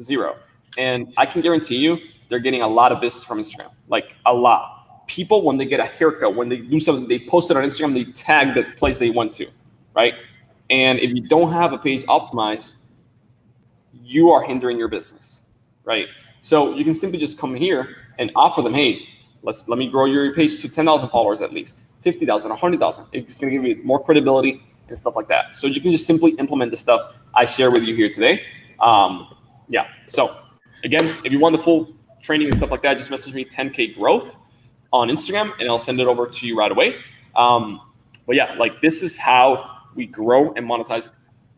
zero. And I can guarantee you they're getting a lot of business from Instagram, like a lot. People, when they get a haircut, when they do something, they post it on Instagram, they tag the place they went to, right? And if you don't have a page optimized, you are hindering your business, right? So you can simply just come here and offer them, hey, let's let me grow your page to 10,000 followers at least, 50,000, 100,000. It's going to give you more credibility and stuff like that. So you can just simply implement the stuff I share with you here today. Um, yeah. So again, if you want the full training and stuff like that, just message me 10K growth on Instagram and I'll send it over to you right away. Um, but yeah, like this is how we grow and monetize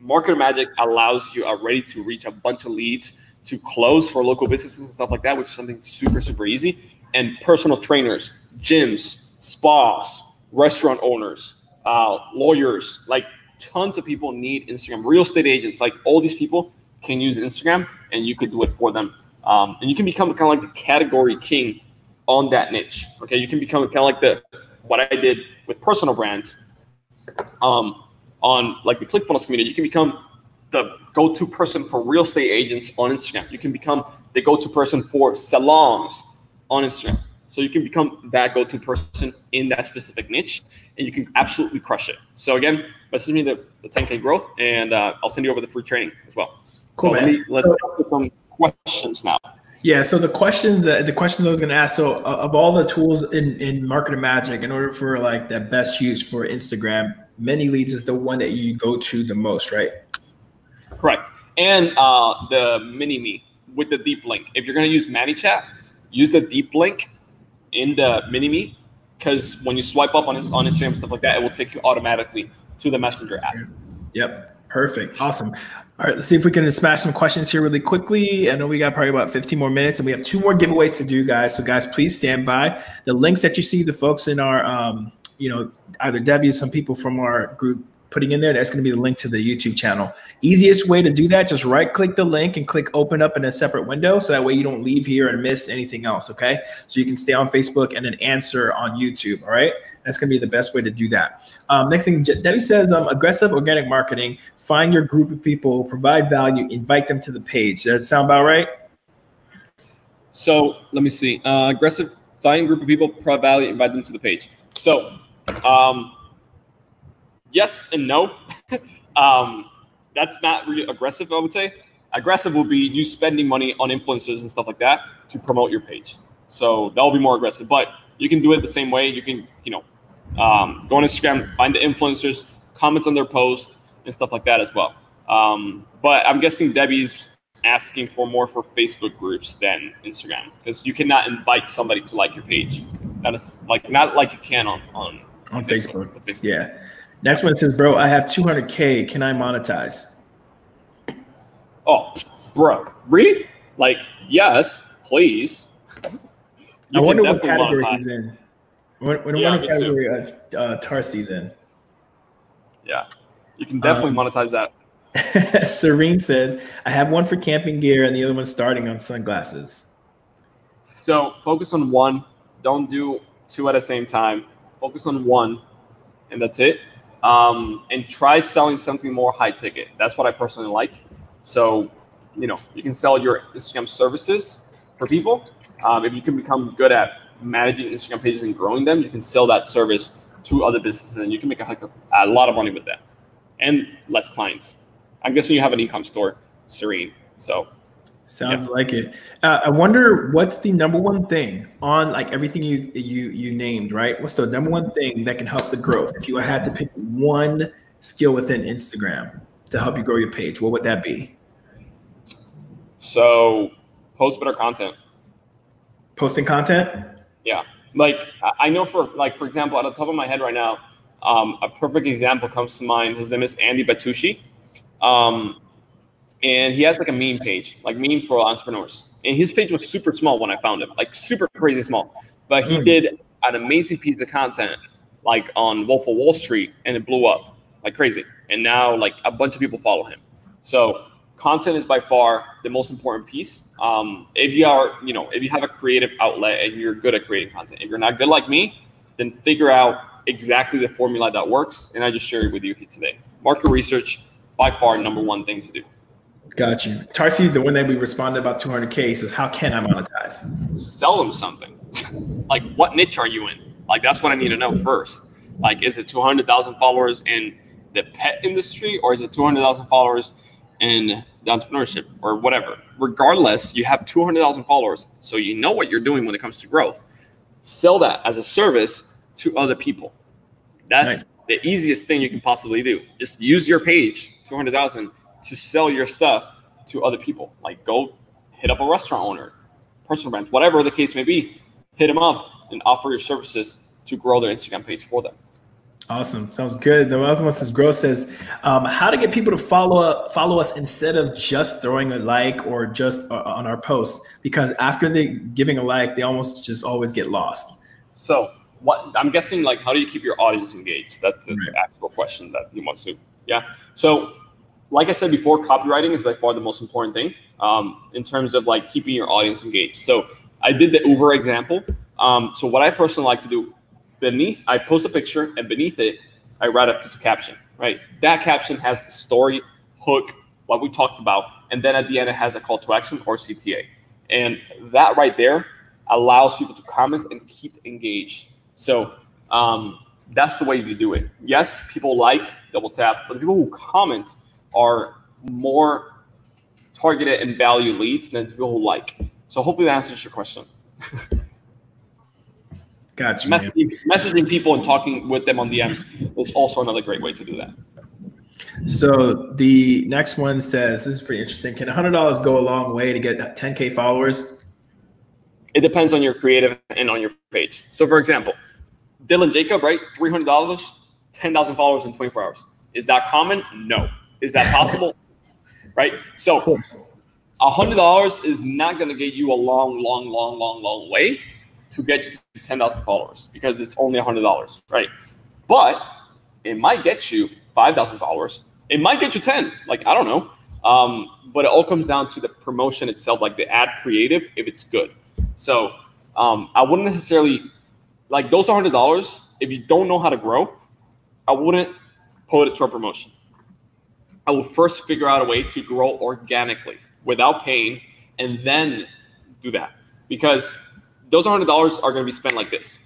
Marketer Magic allows you already to reach a bunch of leads to close for local businesses and stuff like that, which is something super, super easy. And personal trainers, gyms, spas, restaurant owners, uh, lawyers, like tons of people need Instagram. Real estate agents, like all these people can use Instagram and you could do it for them. Um, and you can become kind of like the category king on that niche. Okay. You can become kind of like the, what I did with personal brands. Um, on like the ClickFunnels community, you can become the go-to person for real estate agents on Instagram. You can become the go-to person for salons on Instagram. So you can become that go-to person in that specific niche, and you can absolutely crush it. So again, message me the, the 10k growth, and uh, I'll send you over the free training as well. Cool, so let's answer some questions now. Yeah. So the questions that the questions I was going to ask. So uh, of all the tools in in Marketer Magic, in order for like that best use for Instagram, Mini Leads is the one that you go to the most, right? Correct. And uh, the mini me with the deep link. If you're going to use ManyChat, use the deep link in the mini me because when you swipe up on his on Instagram stuff like that, it will take you automatically to the Messenger app. Yep. Perfect. Awesome. All right, let's see if we can smash some questions here really quickly. I know we got probably about 15 more minutes and we have two more giveaways to do, guys. So, guys, please stand by. The links that you see, the folks in our um, you know, either Debbie or some people from our group putting in there, that's going to be the link to the YouTube channel. Easiest way to do that, just right click the link and click open up in a separate window. So that way you don't leave here and miss anything else. Okay. So you can stay on Facebook and then answer on YouTube. All right. That's going to be the best way to do that. Um, next thing, Debbie says um, aggressive organic marketing. Find your group of people, provide value, invite them to the page. Does that sound about right? So let me see. Uh, aggressive, find group of people, provide value, invite them to the page. So um, yes and no. um, that's not really aggressive, I would say. Aggressive will be you spending money on influencers and stuff like that to promote your page. So that will be more aggressive. But you can do it the same way. You can, you know, um, go on Instagram, find the influencers, comment on their post, and stuff like that as well. Um, but I'm guessing Debbie's asking for more for Facebook groups than Instagram because you cannot invite somebody to like your page. That is like not like you can on on on Facebook. Facebook. Yeah. Next one says, "Bro, I have 200k. Can I monetize?" Oh, bro, really? Like, yes, please. You I wonder what category he's in. What, what, yeah, what category uh, uh, Tarsi's in? Yeah, you can definitely um, monetize that. Serene says, "I have one for camping gear and the other one starting on sunglasses." So focus on one. Don't do two at the same time focus on one, and that's it. Um, and try selling something more high ticket. That's what I personally like. So, you know, you can sell your Instagram services for people. Um, if you can become good at managing Instagram pages and growing them, you can sell that service to other businesses and you can make a, a lot of money with that and less clients. I'm guessing you have an e-com store, Serene. So sounds yeah. like it. Uh, I wonder what's the number one thing on like everything you you you named, right? What's the number one thing that can help the growth? If you had to pick one skill within Instagram to help you grow your page, what would that be? So post better content. Posting content? Yeah. Like I know for like for example, at the top of my head right now, um, a perfect example comes to mind. His name is Andy Batucci. Um, and he has like a meme page, like meme for entrepreneurs. And his page was super small when I found him, like super crazy small. But he mm. did an amazing piece of content, like on Wolf of Wall Street, and it blew up like crazy. And now like a bunch of people follow him. So content is by far the most important piece. Um, if you are, you know, if you have a creative outlet and you're good at creating content, if you're not good like me, then figure out exactly the formula that works. And I just share it with you today. Market research, by far, number one thing to do. Got you. Tarsi, the one that we responded about 200K says, How can I monetize? Sell them something. like, what niche are you in? Like, that's what I need to know first. Like, is it 200,000 followers in the pet industry or is it 200,000 followers in the entrepreneurship or whatever? Regardless, you have 200,000 followers. So you know what you're doing when it comes to growth. Sell that as a service to other people. That's nice. the easiest thing you can possibly do. Just use your page, 200,000, to sell your stuff to other people. Like go hit up a restaurant owner, personal brand, whatever the case may be, hit them up and offer your services to grow their Instagram page for them. Awesome. Sounds good. The other one says, Grow says, um, how to get people to follow up, follow us instead of just throwing a like or just uh, on our post. Because after they giving a like, they almost just always get lost. So what I'm guessing, like, how do you keep your audience engaged? That's the right. actual question that he wants to. Yeah. So, like I said before, copywriting is by far the most important thing um, in terms of like keeping your audience engaged. So, I did the Uber example. Um, so, what I personally like to do beneath, I post a picture, and beneath it, I write a piece of caption. Right. That caption has story, hook, what we talked about, and then at the end it has a call to action or CTA. And that right there allows people to comment and keep engaged. So um, that's the way you do it. Yes, people like double tap, but the people who comment are more targeted and value leads than people who like. So hopefully that answers your question. Gotcha. Messaging, messaging, people and talking with them on DMs is also another great way to do that. So the next one says, this is pretty interesting. Can $100 go a long way to get 10K followers? It depends on your creative and on your page. So for example, Dylan Jacob, right? Three hundred dollars, ten thousand followers in twenty four hours. Is that common? No. Is that possible? right. So, hundred dollars is not going to get you a long, long, long, long, long way to get you to ten thousand followers because it's only hundred dollars, right? But it might get you five thousand followers. It might get you ten. Like I don't know. Um, but it all comes down to the promotion itself, like the ad creative, if it's good. So um, I wouldn't necessarily like those hundred dollars, if you don't know how to grow, I wouldn't put it to a promotion. I would first figure out a way to grow organically without paying, and then do that because those hundred dollars are going to be spent like this.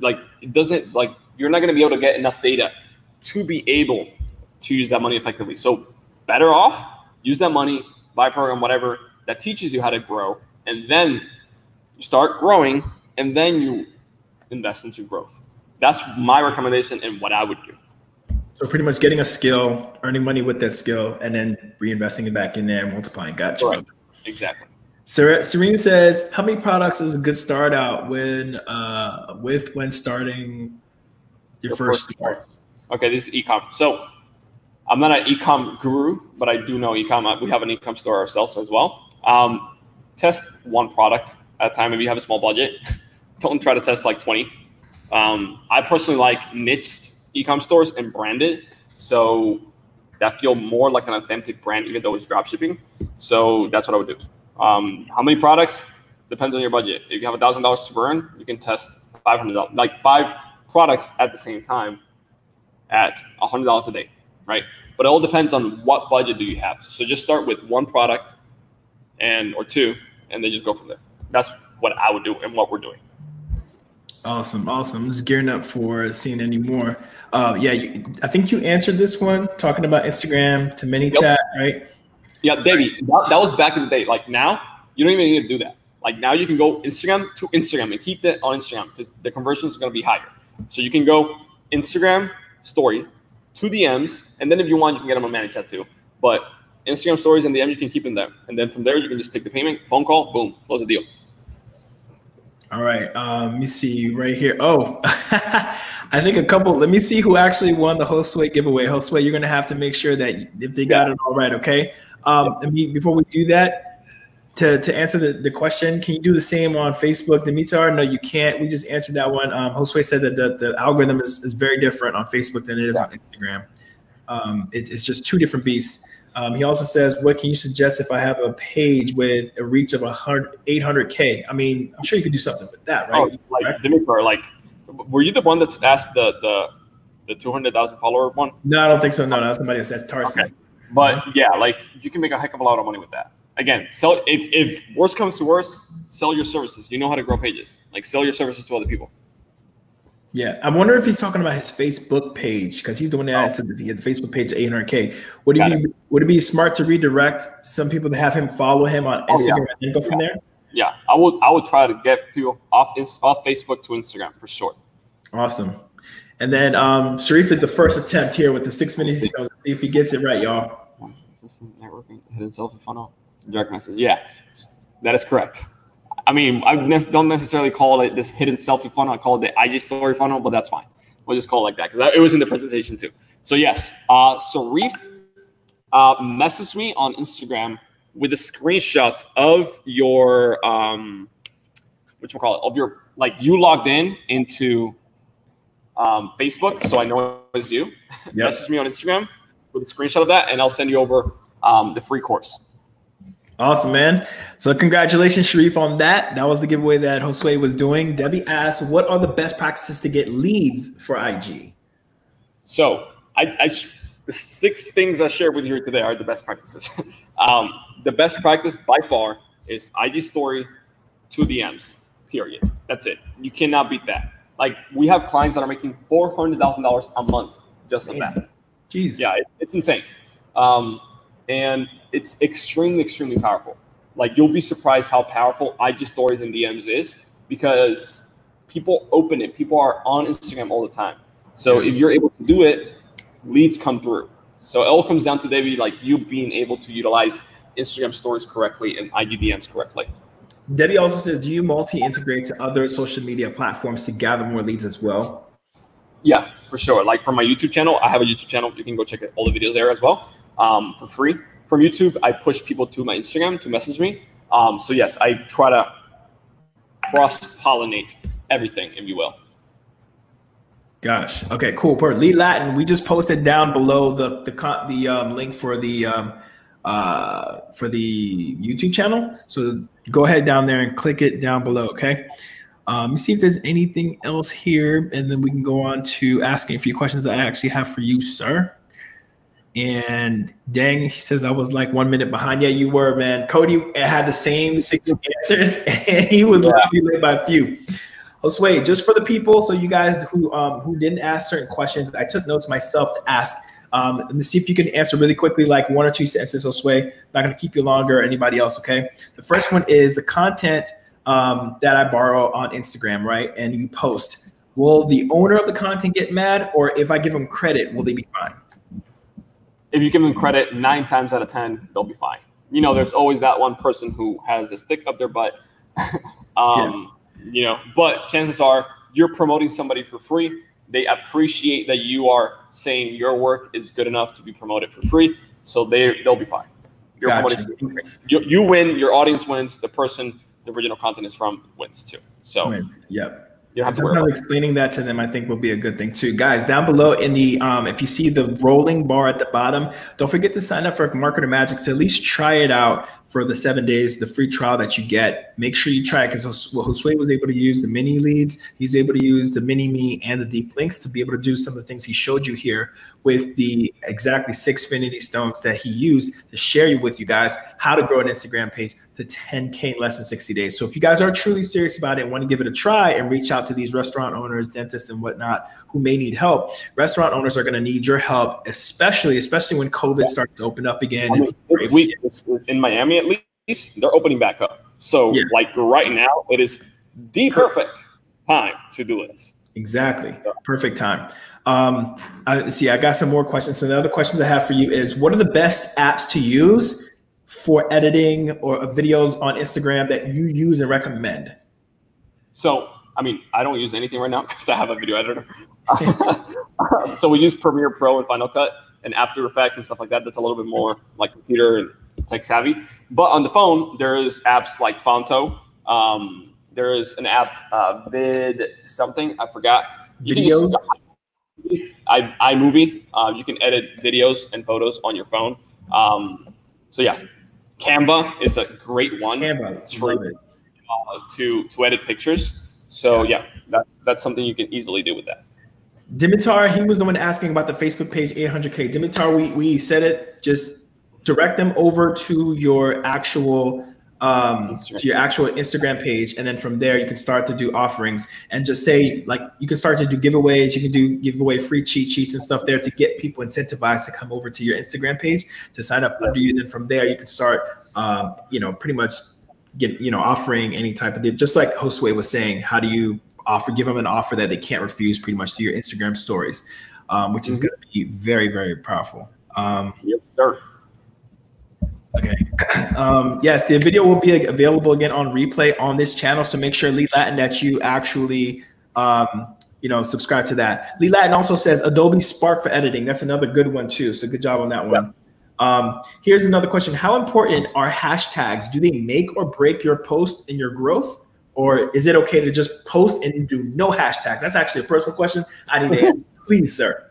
like it doesn't like you're not going to be able to get enough data to be able to use that money effectively. So better off use that money, buy a program, whatever that teaches you how to grow, and then you start growing, and then you invest into growth. That's my recommendation and what I would do. So pretty much getting a skill, earning money with that skill, and then reinvesting it back in there and multiplying. Gotcha. Right. Exactly. Serene says, "How many products is a good start out when uh, with when starting your, your first, first store?" Okay, this is ecom. So I'm not an ecom guru, but I do know ecom. We have an ecom store ourselves as well. Um, test one product at a time if you have a small budget. don't try to test like 20. Um, I personally like niched ecom stores and branded. So that feel more like an authentic brand, even though it's drop shipping. So that's what I would do. Um, how many products? Depends on your budget. If you have a thousand dollars to burn, you can test five hundred like five products at the same time, at a hundred dollars a day, right? But it all depends on what budget do you have. So just start with one product, and or two, and then just go from there. That's what I would do and what we're doing. Awesome, awesome. Just gearing up for seeing any more. Uh, yeah, you, I think you answered this one talking about Instagram to many yep. chat, right? Yeah, Davey, that, that was back in the day. Like now, you don't even need to do that. Like now, you can go Instagram to Instagram and keep that on Instagram because the conversions are going to be higher. So you can go Instagram story to DMs, and then if you want, you can get them on ManyChat too. But Instagram stories and DM, you can keep them there, and then from there, you can just take the payment, phone call, boom, close the deal. All right. Um, let me see right here. Oh, I think a couple. Let me see who actually won the Josue giveaway. Josue, you're gonna have to make sure that if they got it all right, okay? Um, me, before we do that, to, to answer the, the question, can you do the same on Facebook, Dimitar? No, you can't. We just answered that one. Um, Josue said that the, the algorithm is, is very different on Facebook than it is yeah. on Instagram. Um, it, it's just two different beasts. Um, he also says, "What can you suggest if I have a page with a reach of 100, 800k? I mean, I'm sure you could do something with that, right? Oh, like right? Dimitar, like, were you the one that's asked the the the 200,000 follower one? No, I don't think so. No, no, somebody else. That's Tarsi. Okay. But yeah, like you can make a heck of a lot of money with that. Again, sell if if worst comes to worst, sell your services. You know how to grow pages. Like sell your services to other people. Yeah, I wonder if he's talking about his Facebook page because he's the one that oh. added to the, the Facebook page 800k. Would it be would it be smart to redirect some people to have him follow him on Instagram oh, yeah. and go from yeah. there? Yeah, I would I would try to get people off off Facebook to Instagram for sure. Awesome. And then um, Sharif is the first attempt here with the six minutes. So see if he gets it right, y'all. Networking hidden selfie funnel direct message. Yeah, that is correct. I mean, I don't necessarily call it this hidden selfie funnel. I call it the IG story funnel, but that's fine. We'll just call it like that because it was in the presentation too. So yes, uh, Sharif uh, messaged me on Instagram with the screenshots of your um, what you call it of your like you logged in into um, Facebook, so I know it was you. Yep. Message me on Instagram with a screenshot of that, and I'll send you over um, the free course. Awesome, man. So congratulations, Sharif, on that. That was the giveaway that Josue was doing. Debbie asked, what are the best practices to get leads for IG? So I, I the six things I shared with you today are the best practices. um, the best practice by far is IG story, two DMs, period. That's it. You cannot beat that. Like we have clients that are making $400,000 a month just on that. Jeez. Yeah, it's, it's insane. Um, and it's extremely, extremely powerful. Like you'll be surprised how powerful IG stories and DMs is because people open it. People are on Instagram all the time. So if you're able to do it, leads come through. So it all comes down to maybe like you being able to utilize Instagram stories correctly and IG DMs correctly. Debbie also says, do you multi-integrate to other social media platforms to gather more leads as well? Yeah, for sure. Like for my YouTube channel, I have a YouTube channel. You can go check all the videos there as well um, for free. From YouTube, I push people to my Instagram to message me. Um, so yes, I try to cross-pollinate everything, if you will. Gosh. Okay. Cool. Per Lee Latin. We just posted down below the the the um, link for the um, uh, for the YouTube channel. So go ahead down there and click it down below. Okay. Um, let me see if there's anything else here, and then we can go on to asking a few questions that I actually have for you, sir. And dang, he says I was like one minute behind. Yeah, you were, man. Cody had the same six answers, and he was yeah. late by a few. Josue, just for the people, so you guys who um, who didn't ask certain questions, I took notes myself to ask. Um, me see if you can answer really quickly, like one or two sentences. Josue, not going to keep you longer. Anybody else? Okay. The first one is the content um, that I borrow on Instagram, right? And you post. Will the owner of the content get mad, or if I give them credit, will they be fine? if you give them credit nine times out of 10, they'll be fine. You know, there's always that one person who has a stick up their butt. um, yeah. You know, but chances are you're promoting somebody for free. They appreciate that you are saying your work is good enough to be promoted for free. So they, they'll be fine. You're gotcha. you, you win, your audience wins, the person the original content is from wins too. So, yep. You don't have Sometimes to explaining that to them, I think, will be a good thing too. Guys, down below in the um, if you see the rolling bar at the bottom, don't forget to sign up for Marketer Magic to at least try it out for the seven days, the free trial that you get. Make sure you try it because Josue was able to use the mini leads. He's able to use the mini me and the deep links to be able to do some of the things he showed you here with the exactly six Finity stones that he used to share with you guys how to grow an Instagram page to 10K in less than 60 days. So if you guys are truly serious about it and want to give it a try and reach out to these restaurant owners, dentists, and whatnot who may need help, restaurant owners are going to need your help, especially especially when COVID starts to open up again. I mean, this week in Miami, at least, they're opening back up. So yeah. like right now, it is the perfect time to do this. Exactly, perfect time. Um, I see. I got some more questions. So the other questions I have for you is, what are the best apps to use for editing or videos on Instagram that you use and recommend? So, I mean, I don't use anything right now because I have a video editor. so we use Premiere Pro and Final Cut and After Effects and stuff like that. That's a little bit more like computer and tech savvy. But on the phone, there is apps like Phonto. Um, there is an app, uh, Vid something I forgot. Videos i iMovie. Uh, you can edit videos and photos on your phone. Um, so yeah, Canva is a great one. Canva, it's free uh, to to edit pictures. So yeah, that's that's something you can easily do with that. Dimitar, he was the one asking about the Facebook page 800k. Dimitar, we we said it. Just direct them over to your actual um, to your actual Instagram page, and then from there you can start to do offerings and just say like you can start to do giveaways. You can do give away free cheat sheets and stuff there to get people incentivized to come over to your Instagram page to sign up under you. And then from there you can start, um, you know, pretty much get you know offering any type of deal. Just like Josue was saying, how do you offer give them an offer that they can't refuse pretty much to your Instagram stories, um, which is mm-hmm. going to be very very powerful. Um, yes, sir. Okay. Um, yes, the video will be available again on replay on this channel. So make sure Lee Latin that you actually, um, you know, subscribe to that. Lee Latin also says Adobe Spark for editing. That's another good one too. So good job on that one. Um, here's another question: How important are hashtags? Do they make or break your post and your growth, or is it okay to just post and do no hashtags? That's actually a personal question. I need to answer. Please, sir.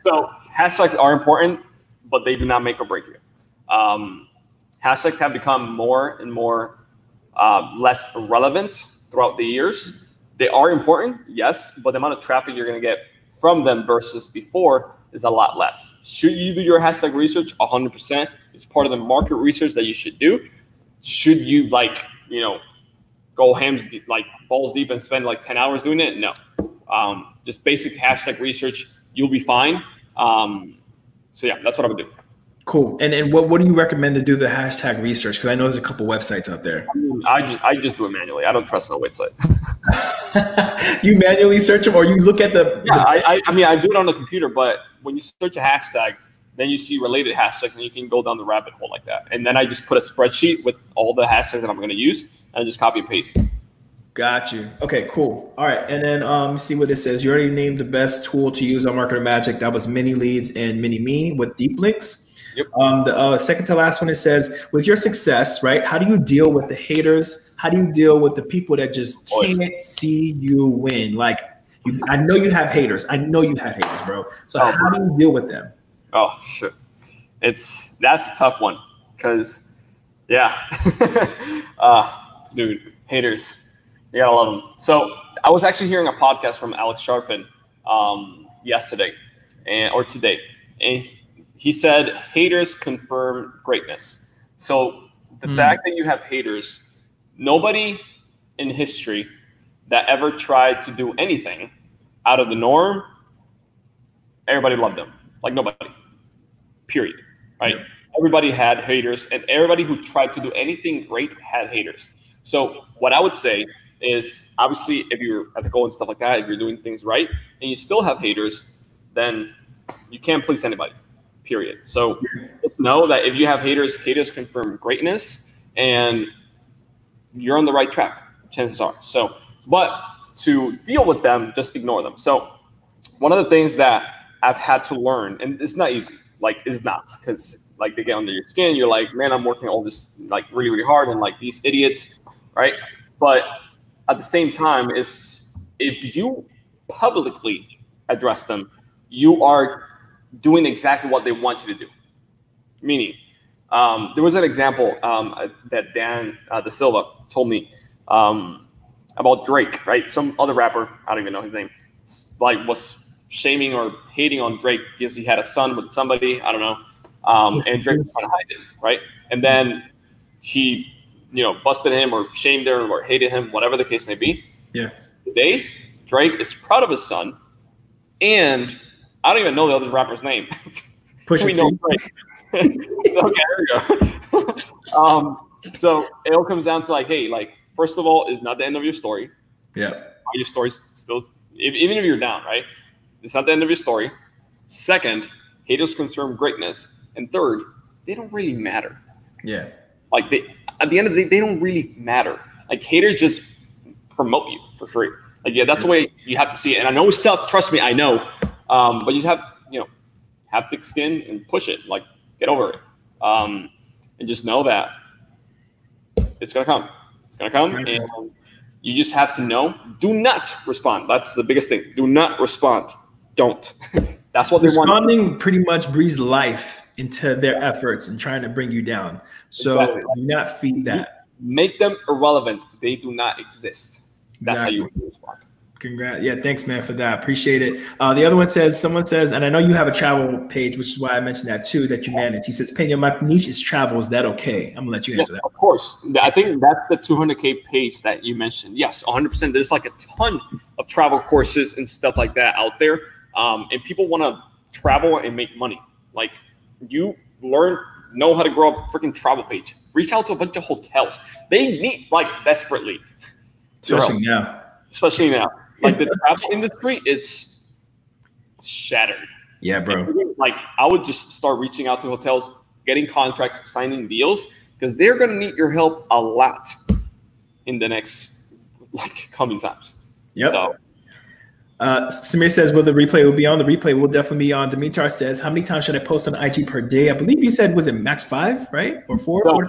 so hashtags are important, but they do not make or break you. Um, hashtags have become more and more uh, less relevant throughout the years. They are important, yes, but the amount of traffic you're going to get from them versus before is a lot less. Should you do your hashtag research? 100%. It's part of the market research that you should do. Should you like, you know, go hams like balls deep and spend like 10 hours doing it? No. Um, just basic hashtag research, you'll be fine. Um, so yeah, that's what I would do. Cool. And and what, what do you recommend to do the hashtag research? Because I know there's a couple websites out there. I, mean, I just I just do it manually. I don't trust no website. you manually search them, or you look at the. Yeah, the- I, I mean I do it on the computer, but when you search a hashtag, then you see related hashtags, and you can go down the rabbit hole like that. And then I just put a spreadsheet with all the hashtags that I'm going to use, and just copy and paste. Got you. Okay, cool. All right, and then um, see what it says. You already named the best tool to use on Marketer Magic. That was Mini Leads and Mini Me with deep links. Yep. Um, the uh, second to last one it says, with your success, right? How do you deal with the haters? How do you deal with the people that just can't see you win? Like, you, I know you have haters. I know you have haters, bro. So oh, how do you deal with them? Oh, shit. It's that's a tough one because, yeah, uh, dude, haters, you gotta love them. So I was actually hearing a podcast from Alex Charfen um, yesterday and or today, and he said haters confirm greatness. So the mm. fact that you have haters, nobody in history that ever tried to do anything out of the norm, everybody loved them. Like nobody. Period. Right? Yeah. Everybody had haters, and everybody who tried to do anything great had haters. So what I would say is obviously if you're at the goal and stuff like that, if you're doing things right and you still have haters, then you can't please anybody period. So just know that if you have haters, haters confirm greatness and you're on the right track, chances are. So, but to deal with them, just ignore them. So, one of the things that I've had to learn, and it's not easy, like it's not, because like they get under your skin, you're like, man, I'm working all this like really, really hard, and like these idiots, right? But at the same time, is if you publicly address them, you are doing exactly what they want you to do. Meaning, Um, there was an example um, that Dan uh, De Silva told me um, about Drake, right? Some other rapper, I don't even know his name, like was shaming or hating on Drake because he had a son with somebody, I don't know. Um, and Drake was trying to hide it, right? And then he, you know, busted him or shamed him or hated him, whatever the case may be. Yeah. Today, Drake is proud of his son, and I don't even know the other rapper's name. Push we know okay, there we go. um, so it all comes down to like, hey, like, first of all, it's not the end of your story. Yeah. Your story's still, even if you're down, right? It's not the end of your story. Second, haters confirm greatness. And third, they don't really matter. Yeah. Like they at the end of the day, they don't really matter. Like haters just promote you for free. Like yeah, that's the way you have to see it. And I know it's tough. Trust me, I know. Um, but you just have you know have thick skin and push it. Like get over it. Um, and just know that it's gonna come. It's gonna come, and you just have to know. Do not respond. That's the biggest thing. Do not respond. Don't. That's what they Responding want. Pretty much breathes life into their efforts and trying to bring you down. So exactly. do not feed that. Make them irrelevant. They do not exist. That's exactly. how you respond. Congrats. Yeah, thanks, man, for that. Appreciate it. Uh, the other one says, someone says, and I know you have a travel page, which is why I mentioned that too, that you manage. He says, Pena, my niche is travel. Is that okay? I'm gonna let you answer that. Of course. I think that's the 200K page that you mentioned. Yes, 100%. There's like a ton of travel courses and stuff like that out there. Um, and people want to travel and make money. Like you learn, know how to grow a freaking travel page. Reach out to a bunch of hotels. They need like desperately. Especially now. Especially now. Like the travel industry, it's shattered. Yeah, bro. Like I would just start reaching out to hotels, getting contracts, signing deals, because they're gonna need your help a lot in the next like coming times. Yep. So, uh, Samir says, "Will the replay will be on? The replay will definitely be on." Dimitar says, "How many times should I post on IG per day? I believe you said was it max five, right, or four? So,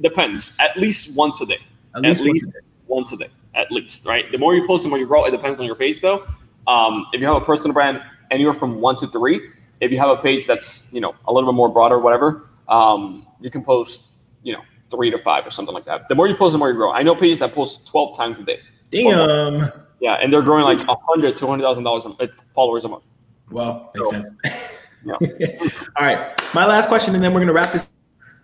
depends. At least once a day. At least, At least once, a once a day. At least, right? The more you post, the more you grow. It depends on your page, though. Um, if you have a personal brand, anywhere from one to three. If you have a page that's you know a little bit more broader, whatever, um, you can post you know three to five or something like that. The more you post, the more you grow. I know pages that post twelve times a day. Damn. Yeah, and they're growing like a hundred to hundred thousand dollars followers a month. Well, makes so, sense. Yeah. All right, my last question, and then we're gonna wrap this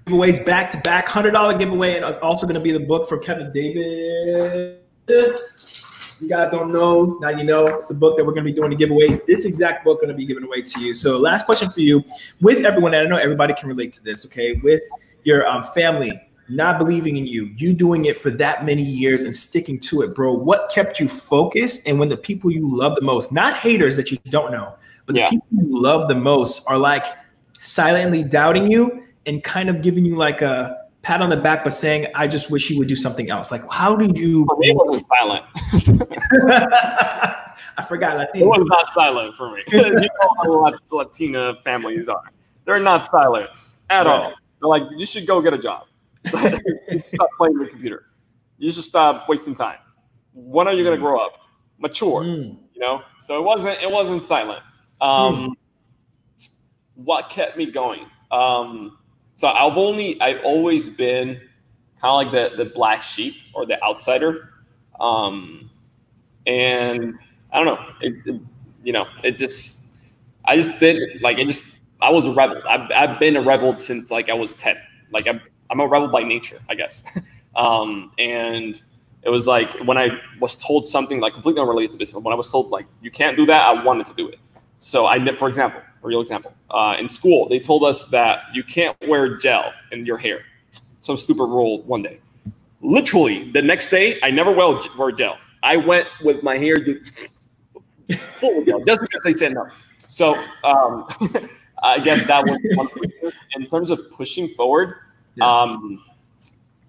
giveaways back to back. Hundred dollar giveaway, and also gonna be the book from Kevin David. You guys don't know now. You know it's the book that we're gonna be doing a giveaway. This exact book gonna be given away to you. So, last question for you, with everyone, and I know everybody can relate to this. Okay, with your um, family not believing in you, you doing it for that many years and sticking to it, bro. What kept you focused? And when the people you love the most, not haters that you don't know, but yeah. the people you love the most are like silently doubting you and kind of giving you like a pat on the back, but saying, I just wish you would do something else. Like, how do you? For me, it wasn't silent. I forgot. Latino. It was not silent for me. you know how Latina families are. They're not silent at all. They're like, you should go get a job stop playing the computer. You should stop wasting time. When are you going to mm. grow up? Mature. Mm. You know. So it wasn't. It wasn't silent. Um, mm. What kept me going? Um, so I've only. I've always been kind of like the the black sheep or the outsider. Um, and I don't know. It, it, you know, it just. I just did like it just. I was a rebel. I've, I've been a rebel since like I was ten. Like I'm I'm a rebel by nature, I guess. um, and it was like when I was told something like completely unrelated to business, when I was told like you can't do that, I wanted to do it. So I, for example, real example, uh, in school they told us that you can't wear gel in your hair. Some stupid rule one day. Literally the next day, I never wear gel. I went with my hair full of gel just because they said no. So um, I guess that was one. In terms of pushing forward, yeah. Um,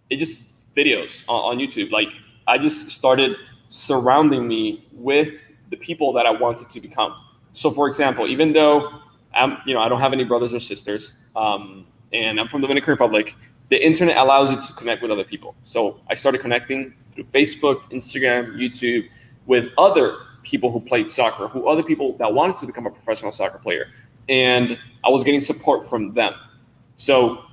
it just videos on, on YouTube. Like I just started surrounding me with the people that I wanted to become. So, for example, even though I'm, you know, I don't have any brothers or sisters, um, and I'm from the Dominican Republic, the internet allows you to connect with other people. So I started connecting through Facebook, Instagram, YouTube with other people who played soccer, who other people that wanted to become a professional soccer player, and I was getting support from them. So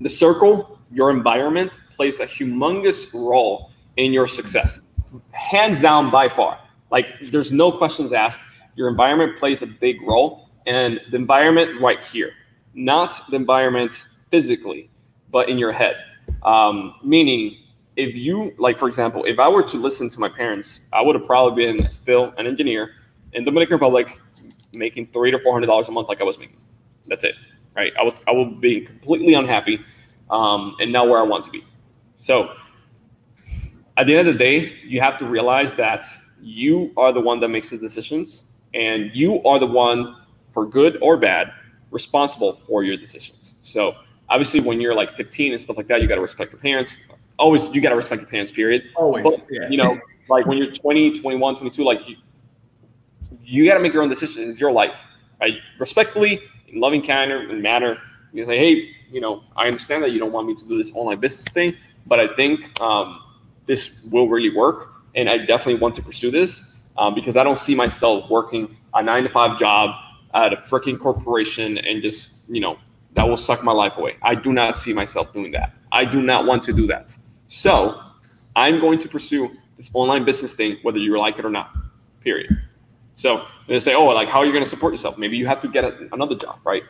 the circle, your environment plays a humongous role in your success, hands down by far. Like there's no questions asked. Your environment plays a big role, and the environment right here, not the environment physically, but in your head. Um, meaning, if you like, for example, if I were to listen to my parents, I would have probably been still an engineer in the Dominican Republic, making three to four hundred dollars a month, like I was making. That's it, right? I was I would be completely unhappy, um, and not where I want to be. So, at the end of the day, you have to realize that you are the one that makes the decisions, and you are the one, for good or bad, responsible for your decisions. So obviously when you're like 15 and stuff like that, you got to respect your parents. Always, you got to respect your parents, period. Always. But, yeah. You know, like when you're 20, 21, 22, like you, you got to make your own decisions. It's your life, right? Respectfully, in loving kind and manner, you say, hey, you know, I understand that you don't want me to do this online business thing, but I think um, this will really work. And I definitely want to pursue this um, because I don't see myself working a nine to five job at a freaking corporation and just, you know, that will suck my life away. I do not see myself doing that. I do not want to do that. So I'm going to pursue this online business thing, whether you like it or not, period. So they say, oh, like, how are you going to support yourself? Maybe you have to get a, another job, right?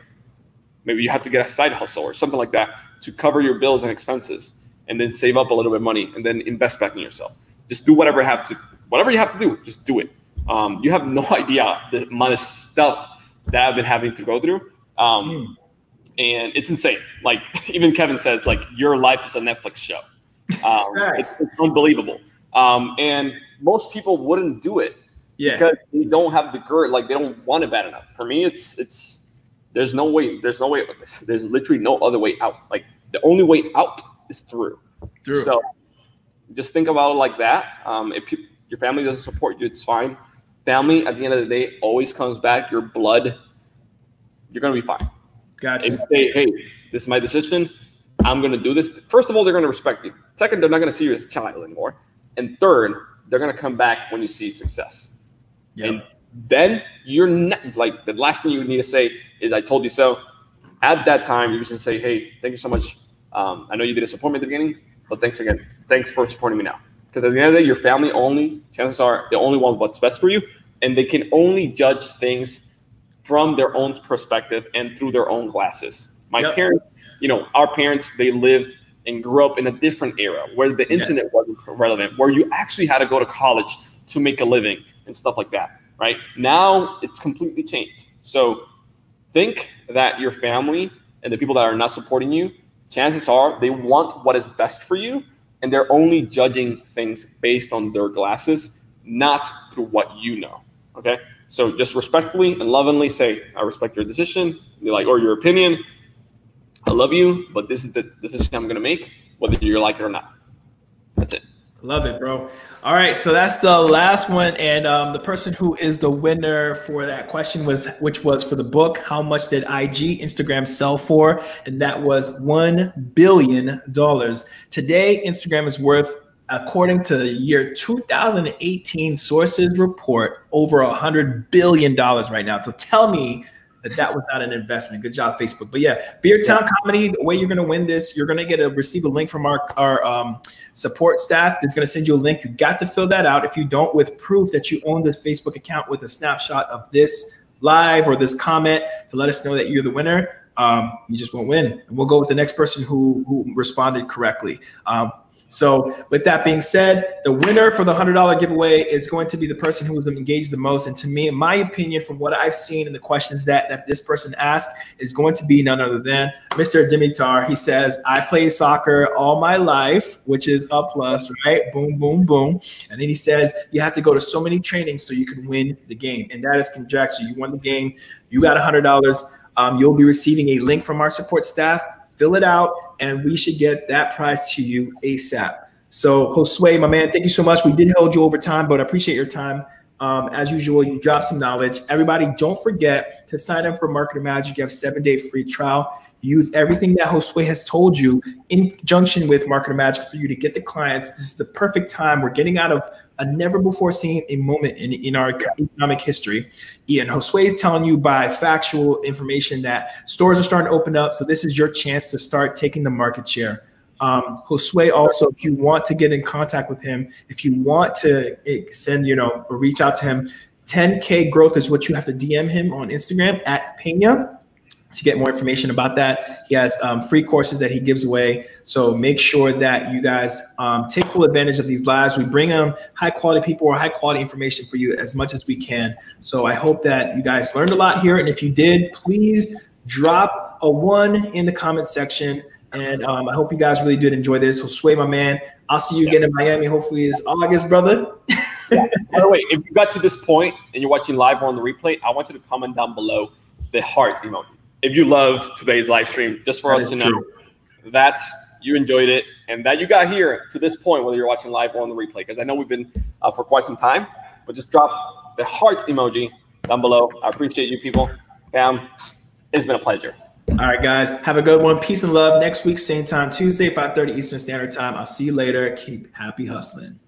Maybe you have to get a side hustle or something like that to cover your bills and expenses and then save up a little bit of money and then invest back in yourself. Just do whatever you have to, whatever you have to do, just do it. Um, you have no idea the amount of stuff that I've been having to go through. Um, mm and it's insane. Like even Kevin says, like your life is a Netflix show. Um, it's, it's, unbelievable. Um, and most people wouldn't do it yeah. because they don't have the grit. Like they don't want it bad enough. For me, it's it's there's no way. There's no way. There's literally no other way out. Like the only way out is through. Through. So just think about it like that. Um, if you, your family doesn't support you, it's fine. Family, at the end of the day, always comes back. Your blood, you're gonna be fine. Gotcha. And say, hey, this is my decision. I'm going to do this. First of all, they're going to respect you. Second, they're not going to see you as a child anymore. And third, they're going to come back when you see success. Yep. And then you're not like the last thing you need to say is "I told you so." At that time, you can say, "Hey, thank you so much. Um, I know you didn't support me at the beginning, but thanks again. Thanks for supporting me now." Because at the end of the day, your family only chances are they only want what's best for you, and they can only judge things from their own perspective and through their own glasses. My yep. parents, you know, our parents, they lived and grew up in a different era where the internet yeah. wasn't relevant, where you actually had to go to college to make a living and stuff like that. Right now, it's completely changed. So think that your family and the people that are not supporting you, chances are they want what is best for you, and they're only judging things based on their glasses, not through what you know. Okay. So just respectfully and lovingly say, I respect your decision, like or your opinion. I love you, but this is the decision I'm gonna make, whether you like it or not. That's it. Love it, bro. All right, so that's the last one, and um, the person who is the winner for that question was, which was for the book. How much did IG Instagram sell for? And that was one billion dollars. Today, Instagram is worth according to the year 2018 sources report, over a hundred billion dollars right now. So tell me that that was not an investment. Good job, Facebook. But yeah, Beard Town Comedy. The way you're going to win this, you're going to get a receive a link from our our um, support staff. That's going to send you a link. You got to fill that out. If you don't, with proof that you own the Facebook account with a snapshot of this live or this comment to let us know that you're the winner. Um, you just won't win. And we'll go with the next person who who responded correctly. Um, so, with that being said, the winner for the $100 giveaway is going to be the person who was engaged the most. And to me, in my opinion, from what I've seen and the questions that, that this person asked, is going to be none other than Mr. Dimitar. He says, I played soccer all my life, which is a plus, right? Boom, boom, boom. And then he says, You have to go to so many trainings so you can win the game. And that is conjecture. You won the game, you got $100. Um, you'll be receiving a link from our support staff. Fill it out and we should get that prize to you ASAP. So, Josue, my man, thank you so much. We did hold you over time, but I appreciate your time. Um, as usual, you dropped some knowledge. Everybody, don't forget to sign up for Marketer Magic. You have seven day free trial. Use everything that Josue has told you in conjunction with Marketer Magic for you to get the clients. This is the perfect time. We're getting out of a never before seen a moment in, in our economic history. Ian Josue is telling you by factual information that stores are starting to open up. So this is your chance to start taking the market share. Um, Josue also, if you want to get in contact with him, if you want to send, you know, or reach out to him, 10K growth is what you have to DM him on Instagram at Pena to get more information about that. He has um, free courses that he gives away. So make sure that you guys um, take full advantage of these lives. We bring them high quality people or high quality information for you as much as we can. So I hope that you guys learned a lot here. And if you did, please drop a one in the comment section. And um, I hope you guys really did enjoy this. Josue my man. I'll see you again in Miami. Hopefully, it's August, brother. yeah. By the way, if you got to this point and you're watching live or on the replay, I want you to comment down below the heart emoji if you loved today's live stream, just for that us to know that you enjoyed it and that you got here to this point, whether you're watching live or on the replay. Because I know we've been uh, for quite some time, but just drop the heart emoji down below. I appreciate you people. Fam, it's been a pleasure. All right, guys. Have a good one. Peace and love. Next week, same time, Tuesday, 5:30 Eastern Standard Time. I'll see you later. Keep happy hustling.